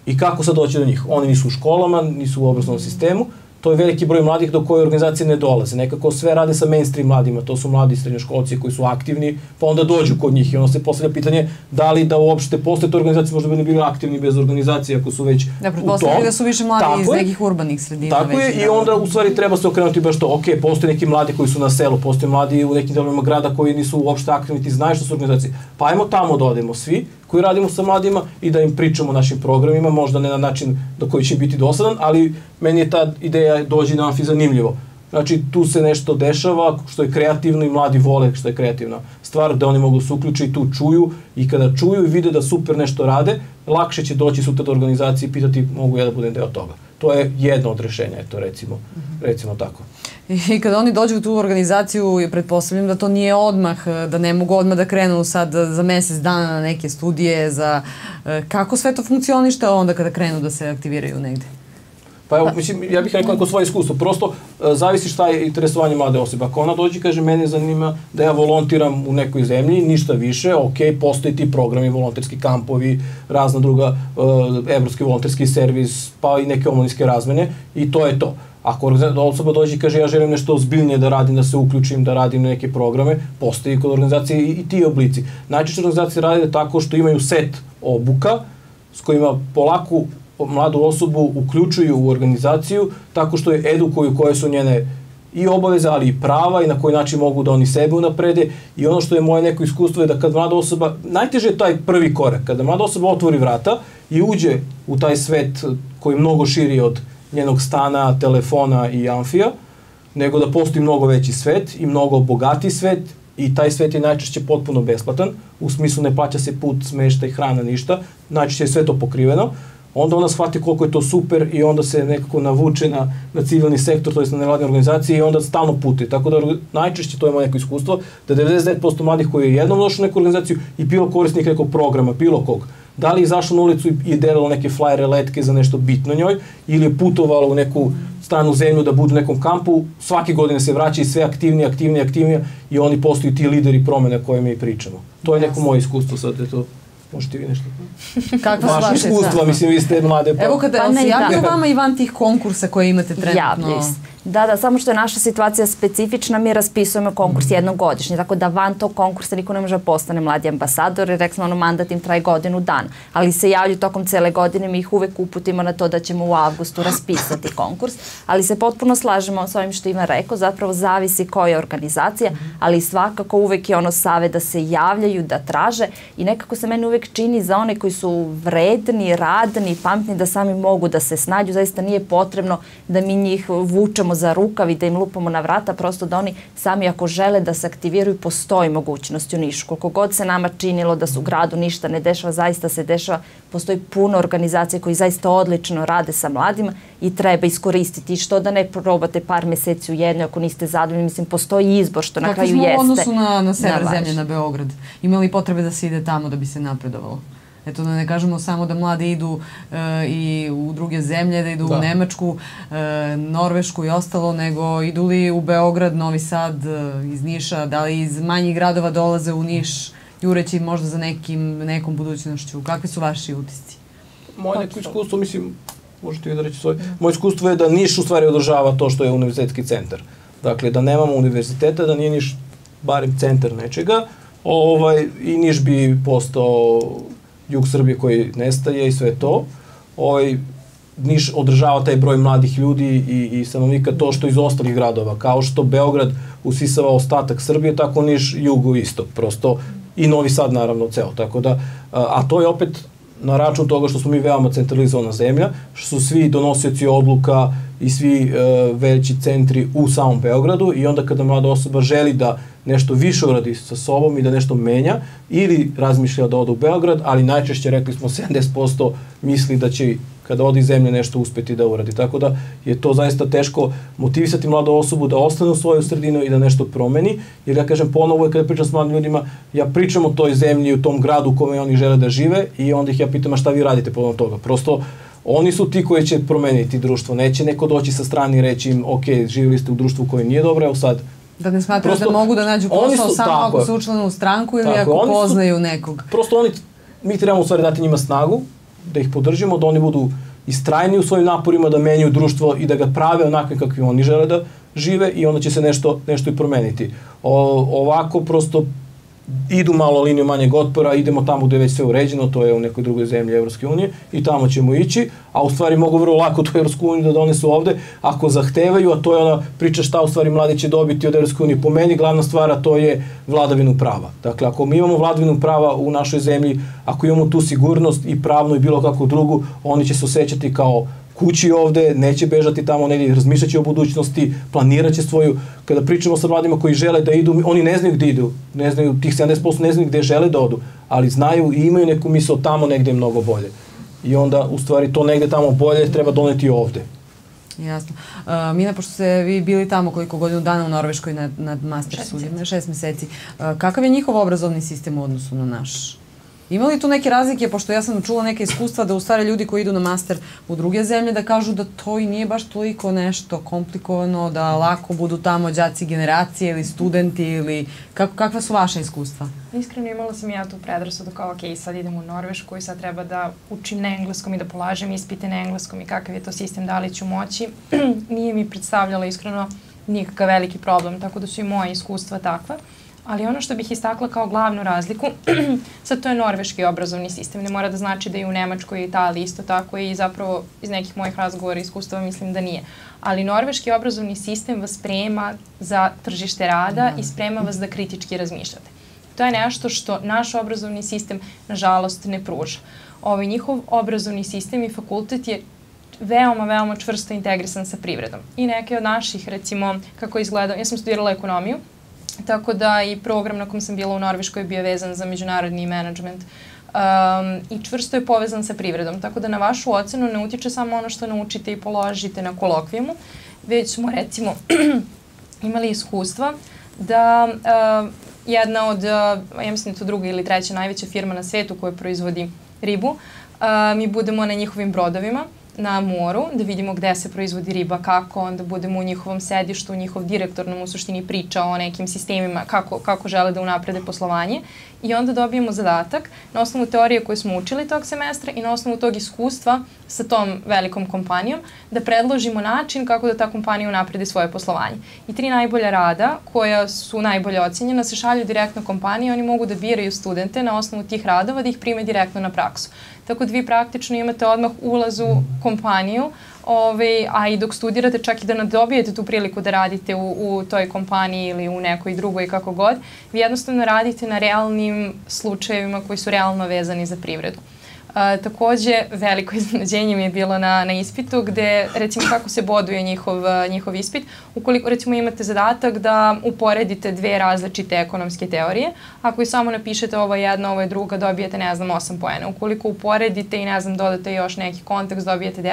I kako sad doći do njih? Oni nisu u školama, nisu u obrazovnom sistemu, to je veliki broj mladih do koje organizacije ne dolaze. Nekako sve rade sa mainstream mladima, to su mladi srednjoškolci koji su aktivni, pa onda dođu kod njih i onda se postavlja pitanje da li da uopšte postoje te organizacije, možda bi ne bili aktivni bez organizacije ako su već Da, u tom. da su više mladi Tako iz je. nekih urbanih sredina. Tako je, već, i da. onda u stvari treba se okrenuti baš to, ok, postoje neki mladi koji su na selu, postoje mladi u nekim delovima grada koji nisu uopšte aktivni, ti znaju što su organizacije. Pa ajmo tamo da odemo svi, koji radimo sa mladima i da im pričamo o našim programima, možda ne na način do koji će biti dosadan, ali meni je ta ideja dođi na amfi zanimljivo. Znači, tu se nešto dešava što je kreativno i mladi vole što je kreativna stvar, da oni mogu se uključiti i tu čuju i kada čuju i vide da super nešto rade, lakše će doći sutra do organizacije i pitati mogu ja da budem deo toga. To je jedno od rešenja, eto recimo, recimo tako. I kada oni dođu u tu organizaciju, pretpostavljam da to nije odmah, e, da ne mogu odmah da krenu sad za mesec dana na neke studije, za e, kako sve to funkcionište onda kada krenu da se aktiviraju negde. Pa evo, mislim, ja bih rekao neko svoje iskustvo. Prosto e, zavisi šta je interesovanje mlade osobe. Ako ona dođe i kaže, mene zanima da ja volontiram u nekoj zemlji, ništa više, ok, postoji ti programi, volonterski kampovi, razna druga, e, evropski volonterski servis, pa i neke omladinske razmene i to je to. Ako organiza- osoba dođe i kaže ja želim nešto ozbiljnije da radim, da se uključim, da radim na neke programe, postoji kod organizacije i, i ti oblici. Najčešće organizacije rade tako što imaju set obuka s kojima polako mladu osobu uključuju u organizaciju tako što je edukuju koje su njene i obaveze, ali i prava i na koji način mogu da oni sebe unaprede. I ono što je moje neko iskustvo je da kad mlada osoba, najteže je taj prvi korak, kada mlada osoba otvori vrata i uđe u taj svet koji je mnogo širi od njenog stana, telefona i amfija, nego da postoji mnogo veći svet i mnogo bogati svet i taj svet je najčešće potpuno besplatan, u smislu ne plaća se put, smeštaj, hrana, ništa, najčešće je sve to pokriveno, onda ona shvati koliko je to super i onda se nekako navuče na, na civilni sektor, to je na nevladne organizacije i onda stalno putuje. Tako da najčešće, to je moje neko iskustvo, da 99% mladih koji je jednom došao u neku organizaciju i bilo korisnik nekog programa, bilo kog, da li je izašao na ulicu i, i delalo neke flajere, letke za nešto bitno njoj, ili je putovalo u neku stranu zemlju da budu u nekom kampu, svake godine se vraćaju sve aktivnije, aktivnije, aktivnije i oni postaju ti lideri promene koje mi pričamo. To je neko moje iskustvo, sad je to Možete vi nešto? Kakva su Vaše iskustva, mislim, vi ste mlade. Pa... Evo kada Pa ne, se javljaju da. vama i van tih konkursa koje imate trenutno? Javljaju. Da, da, samo što je naša situacija specifična, mi raspisujemo konkurs jednom godišnje, tako da van tog konkursa niko ne može da postane mladi ambasador, jer rekli ono, mandat im traje godinu dana, ali se javljaju tokom cele godine, mi ih uvek uputimo na to da ćemo u avgustu raspisati konkurs, ali se potpuno slažemo sa ovim što Ivan rekao, zapravo zavisi koja je organizacija, ali svakako uvek je ono save da se javljaju, da traže i nekako se meni uvek čini za one koji su vredni, radni, pametni, da sami mogu da se snađu, zaista nije potrebno da mi njih vučemo za rukav i da im lupamo na vrata, prosto da oni sami ako žele da se aktiviraju, postoji mogućnost u Nišu. Koliko god se nama činilo da su u gradu ništa ne dešava, zaista se dešava, postoji puno organizacija koji zaista odlično rade sa mladima i treba iskoristiti što da ne probate par meseci u jednoj ako niste zadovoljni, mislim postoji izbor što na kraju smo jeste. u odnosu na, na sever zemlje, na Beograd? Ima li potrebe da se ide tamo da bi se napredovalo? Eto, da ne kažemo samo da mladi idu e, i u druge zemlje, da idu Da. u Nemačku, e, Norvešku i ostalo, nego idu li u Beograd, Novi Sad, e, iz Niša, da li iz manjih gradova dolaze u Niš, jureći možda za nekim, nekom budućnošću? Kakvi su vaši utisci? Moje neko iskustvo, mislim, možete vi da reći svoje, moje iskustvo je da Niš u stvari održava to što je univerzitetski centar. Dakle, da nemamo univerziteta, da nije Niš barem centar nečega, ovaj, i Niš bi postao jug Srbije koji nestaje i sve to. Ovaj, Niš održava taj broj mladih ljudi i, i stanovnika to što iz ostalih gradova. Kao što Beograd usisava ostatak Srbije, tako Niš jugo istok. Prosto i Novi Sad naravno ceo. Tako da, a, a to je opet na račun toga što smo mi veoma centralizovana zemlja, što su svi donosioci odluka i svi e, veći centri u samom Beogradu i onda kada mlada osoba želi da nešto više uradi sa sobom i da nešto menja ili razmišlja da ode u Beograd, ali najčešće rekli smo 70% misli da će kada odi zemlje nešto uspeti da uradi. Tako da je to zaista teško motivisati mladu osobu da ostane u svoju sredinu i da nešto promeni, jer ja kažem ponovo kada pričam s mladim ljudima, ja pričam o toj zemlji, u tom gradu u kome oni žele da žive i onda ih ja pitam a šta vi radite povodom toga. Prosto oni su ti koji će promeniti društvo. Neće neko doći sa strane i reći im, ok, živjeli ste u društvu koje nije dobro, evo sad Da ne smatraju Prosto, da mogu da nađu posao su- samo tako ako su učlani u stranku ili Tako ako oni su- poznaju nekog. prosto oni, mi trebamo u stvari dati njima snagu, da ih podržimo, da oni budu istrajni u svojim naporima, da menjaju društvo i da ga prave onakve kakvi oni žele da žive i onda će se nešto, nešto i promeniti. O, ovako prosto idu malo liniju manjeg otpora, idemo tamo gde je već sve uređeno, to je u nekoj drugoj zemlji Evropske unije i tamo ćemo ići, a u stvari mogu vrlo lako tu Evropsku uniju da donesu ovde ako zahtevaju, a to je ona priča šta u stvari mladi će dobiti od Evropske unije. Po meni glavna stvar, a to je vladavinu prava. Dakle, ako mi imamo vladavinu prava u našoj zemlji, ako imamo tu sigurnost i pravnu i bilo kakvu drugu, oni će se osjećati kao kući ovde, neće bežati tamo negdje, razmišljaće o budućnosti, planiraće svoju, kada pričamo sa mladima koji žele da idu, oni ne znaju gde idu, ne znaju, tih 70% ne znaju gde žele da odu, ali znaju i imaju neku misao tamo negde je mnogo bolje. I onda, u stvari, to negde tamo bolje treba doneti ovde. Jasno. Uh, Mina, pošto ste vi bili tamo koliko godinu dana u Norveškoj na, na master na šest meseci, uh, kakav je njihov obrazovni sistem u odnosu na naš? Ima li tu neke razlike, pošto ja sam čula neke iskustva da u stvari ljudi koji idu na master u druge zemlje da kažu da to i nije baš toliko nešto komplikovano, da lako budu tamo đaci generacije ili studenti ili kako, kakva su vaše iskustva? Iskreno imala sam ja tu predrasudu kao, ok, sad idem u Norvešku i sad treba da učim na engleskom i da polažem ispite na engleskom i kakav je to sistem, da li ću moći. Nije mi predstavljala iskreno nikakav veliki problem, tako da su i moje iskustva takva. Ali ono što bih istakla kao glavnu razliku, sad to je norveški obrazovni sistem, ne mora da znači da je u Nemačkoj i Italiji isto tako i zapravo iz nekih mojih razgovora i iskustava mislim da nije. Ali norveški obrazovni sistem vas sprema za tržište rada i sprema vas da kritički razmišljate. To je nešto što naš obrazovni sistem, nažalost, ne pruža. Ovaj njihov obrazovni sistem i fakultet je veoma, veoma čvrsto integrisan sa privredom. I neke od naših, recimo, kako izgleda, ja sam studirala ekonomiju, tako da i program na kom sam bila u Norveškoj bio vezan za međunarodni management. Um, i čvrsto je povezan sa privredom, tako da na vašu ocenu ne utiče samo ono što naučite i položite na kolokvijumu, već smo recimo imali iskustva da uh, jedna od, uh, ja mislim da to druga ili treća najveća firma na svetu koja proizvodi ribu, uh, mi budemo na njihovim brodovima, na moru, da vidimo gde se proizvodi riba, kako, onda budemo u njihovom sedištu, njihov direktor nam u suštini priča o nekim sistemima, kako, kako žele da unaprede poslovanje i onda dobijemo zadatak na osnovu teorije koje smo učili tog semestra i na osnovu tog iskustva sa tom velikom kompanijom da predložimo način kako da ta kompanija unapredi svoje poslovanje. I tri najbolja rada koja su najbolje ocenjena se šalju direktno kompaniji, oni mogu da biraju studente na osnovu tih radova da ih prime direktno na praksu. Tako da vi praktično imate odmah ulaz u kompaniju, Ove, a i dok studirate čak i da nadobijete tu priliku da radite u, u toj kompaniji ili u nekoj drugoj kako god, vi jednostavno radite na realnim slučajevima koji su realno vezani za privredu. A, takođe, veliko iznenađenje mi je bilo na, na ispitu gde, recimo, kako se boduje njihov, njihov ispit. Ukoliko, recimo, imate zadatak da uporedite dve različite ekonomske teorije, ako i samo napišete ovo jedna, ovo je druga, dobijete, ne znam, 8 poena. Ukoliko uporedite i, ne znam, dodate još neki kontekst, dobijete 9,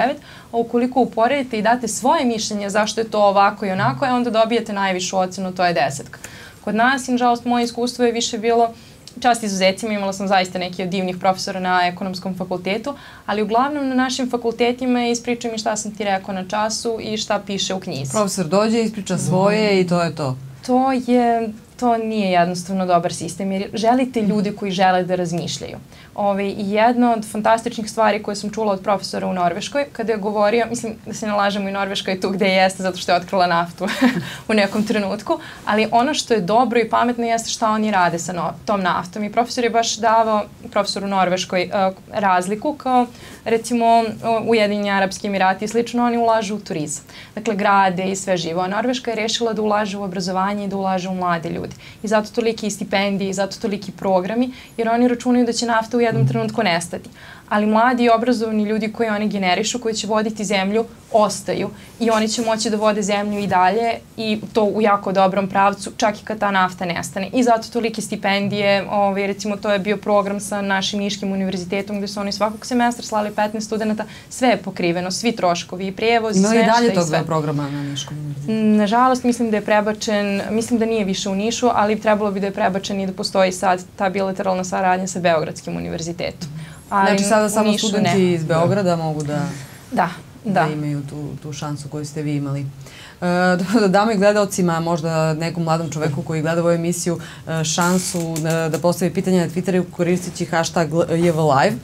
a ukoliko uporedite i date svoje mišljenje zašto je to ovako i onako, e, onda dobijete najvišu ocenu, to je desetka. Kod nas, nažalost, moje iskustvo je više bilo čast izuzecima, imala sam zaista neki od divnih profesora na ekonomskom fakultetu, ali uglavnom na našim fakultetima ispriča mi šta sam ti rekao na času i šta piše u knjizi. Profesor dođe, ispriča svoje i to je to. To je to nije jednostavno dobar sistem jer želite ljude koji žele da razmišljaju. Ove, I jedna od fantastičnih stvari koje sam čula od profesora u Norveškoj, kada je govorio, mislim da se ne lažemo i Norveška je tu gde jeste zato što je otkrila naftu u nekom trenutku, ali ono što je dobro i pametno jeste šta oni rade sa no, tom naftom. I profesor je baš davao, profesor u Norveškoj, uh, razliku kao recimo Ujedinjeni Arabski Emirati i slično, oni ulažu u turizam. Dakle, grade i sve živo. A Norveška je rešila da ulaže u obrazovanje i da ulaže u mlade ljude. I zato toliki stipendiji, i zato toliki programi, jer oni računaju da će nafta u jednom trenutku nestati ali mladi i obrazovani ljudi koji oni generišu, koji će voditi zemlju, ostaju i oni će moći da vode zemlju i dalje i to u jako dobrom pravcu, čak i kad ta nafta nestane. I zato tolike stipendije, ovaj, recimo to je bio program sa našim Niškim univerzitetom gde su oni svakog semestra slali 15 studenta, sve je pokriveno, svi troškovi, prijevoz, Ima sve i dalje tog programa na Niškom univerzitetu? Nažalost, mislim da je prebačen, mislim da nije više u Nišu, ali trebalo bi da je prebačen i da postoji sad ta bilateralna saradnja sa Beogradskim univerzitetom. Ali znači sada samo studenti ne. iz Beograda mogu da, da, da. da imaju tu, tu šansu koju ste vi imali. E, da damo i gledalcima, možda nekom mladom čoveku koji gleda ovu emisiju, e, šansu da, da postavi pitanje na Twitteru koristeći hashtag JVLive.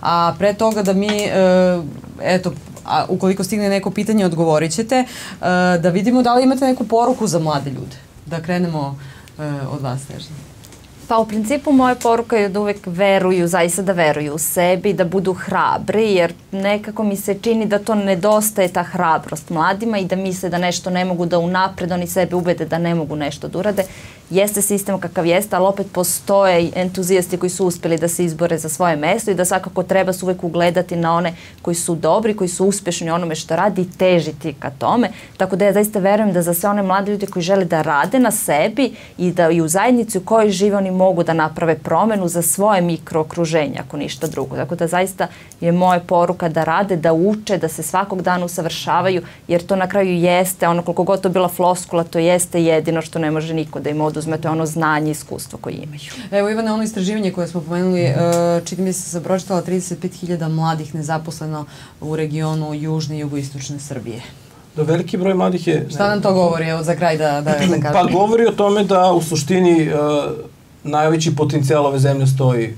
A pre toga da mi, e, eto, a ukoliko stigne neko pitanje, odgovorit ćete, da vidimo da li imate neku poruku za mlade ljude. Da krenemo od vas, Snežana. Pa u principu moja poruka je da uvek veruju, zaista da veruju u sebi, da budu hrabri, jer nekako mi se čini da to nedostaje ta hrabrost mladima i da misle da nešto ne mogu da unapred oni sebe ubede da ne mogu nešto da urade jeste sistem kakav jeste, ali opet postoje entuzijasti koji su uspeli da se izbore za svoje mesto i da svakako treba se uvek ugledati na one koji su dobri, koji su uspešni u onome što radi i težiti ka tome. Tako da ja zaista verujem da za sve one mlade ljude koji žele da rade na sebi i da i u zajednici u kojoj žive oni mogu da naprave promenu za svoje mikrookruženje, ako ništa drugo. Tako da zaista je moja poruka da rade, da uče, da se svakog dana usavršavaju, jer to na kraju jeste, ono koliko god to bila floskula, to jeste jedino što ne može niko da im oduzmete ono znanje i iskustvo koje imaju. Evo Ivane, ono istraživanje koje smo pomenuli, uh, čini mi se sam pročitala 35.000 mladih nezaposleno u regionu južne i jugoistočne Srbije. Da veliki broj mladih je... Šta nam to govori, evo za kraj da, da, da kažem? Pa govori o tome da u suštini uh, najveći potencijal ove zemlje stoji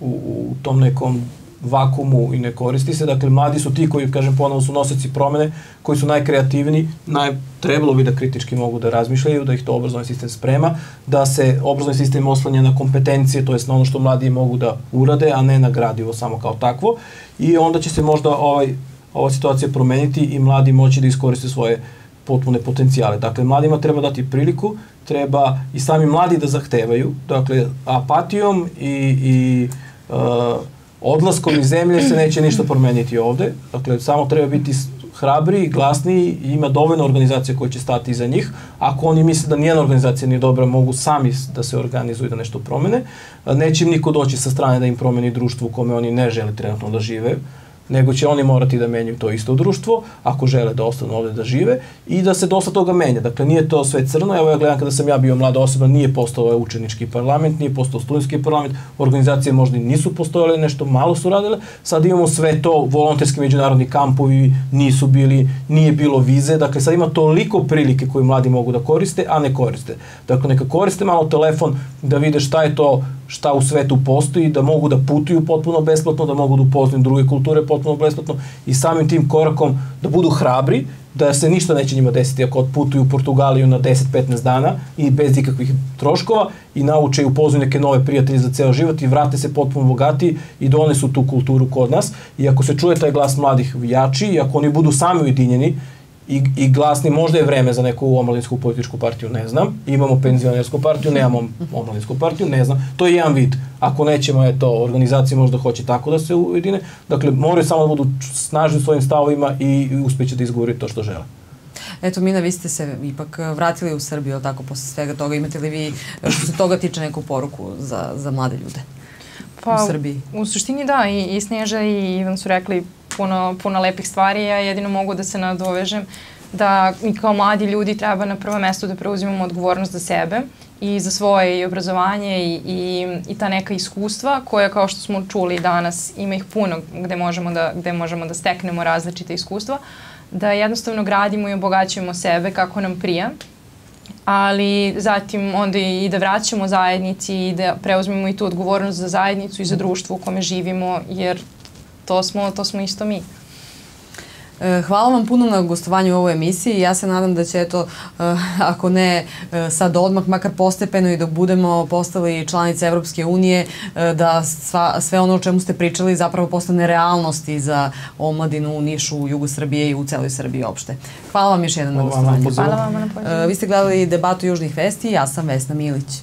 u, u tom nekom vakumu i ne koristi se. Dakle, mladi su ti koji, kažem, ponovo su nosaci promene, koji su najkreativni, naj, trebalo bi da kritički mogu da razmišljaju, da ih to obrazovni sistem sprema, da se obrazovni sistem oslanja na kompetencije, to jest na ono što mladi mogu da urade, a ne na gradivo samo kao takvo. I onda će se možda ovaj, ova situacija promeniti i mladi moći da iskoriste svoje potpune potencijale. Dakle, mladima treba dati priliku, treba i sami mladi da zahtevaju, dakle, apatijom i, i uh, odlaskom iz zemlje se neće ništa promeniti ovde. Dakle, samo treba biti hrabri, glasniji i ima dovoljno organizacija koje će stati iza njih. Ako oni misle da nijedna organizacija nije dobra, mogu sami da se organizuju da nešto promene. Neće im niko doći sa strane da im promeni društvo u kome oni ne žele trenutno da žive. Nego će oni morati da menjaju to isto društvo, ako žele da ostanu ovde da žive i da se dosta toga menja. Dakle, nije to sve crno, evo ja gledam kada sam ja bio mlada osoba, nije postao ovaj učenički parlament, nije postao studentski parlament, organizacije možda nisu postojale, nešto malo su radile, sad imamo sve to, volonterski međunarodni kampovi nisu bili, nije bilo vize, dakle sad ima toliko prilike koje mladi mogu da koriste, a ne koriste. Dakle, neka koriste malo telefon da vide šta je to šta u svetu postoji, da mogu da putuju potpuno besplatno, da mogu da upoznaju druge kulture potpuno besplatno i samim tim korakom da budu hrabri, da se ništa neće njima desiti ako otputuju u Portugaliju na 10-15 dana i bez ikakvih troškova i nauče i upoznaju neke nove prijatelje za ceo život i vrate se potpuno bogati i donesu tu kulturu kod nas. I ako se čuje taj glas mladih jači i ako oni budu sami ujedinjeni i, i glasni, možda je vreme za neku omladinsku političku partiju, ne znam. Imamo penzionersku partiju, nemamo omladinsku partiju, ne znam. To je jedan vid. Ako nećemo, eto, organizacije možda hoće tako da se ujedine. Dakle, moraju samo da budu snažni svojim stavovima i, i uspeće da izgovori to što žele. Eto, Mina, vi ste se ipak vratili u Srbiju, tako, posle svega toga. Imate li vi, što se toga tiče, neku poruku za, za mlade ljude pa, u Srbiji? U suštini da, i, i Sneža i Ivan su rekli puno, puno lepih stvari. Ja jedino mogu da se nadovežem da mi kao mladi ljudi treba na prvo mesto da preuzimamo odgovornost za sebe i za svoje i obrazovanje i, i, i ta neka iskustva koja kao što smo čuli danas ima ih puno gde možemo da, gde možemo da steknemo različite iskustva da jednostavno gradimo i obogaćujemo sebe kako nam prija ali zatim onda i da vraćamo zajednici i da preuzmemo i tu odgovornost za zajednicu i za društvo u kome živimo jer to smo, to smo isto mi. E, hvala vam puno na gostovanju u ovoj emisiji. Ja se nadam da će, eto, e, ako ne e, sad odmah, makar postepeno i dok budemo postali članice Evropske unije, da sva, sve ono o čemu ste pričali zapravo postane realnosti za omladinu u Nišu, u jugu Srbije i u celoj Srbiji opšte. Hvala vam još jedan na gostovanju. Hvala vam na pozivu. Vi ste gledali debatu Južnih vesti, ja sam Vesna Milić.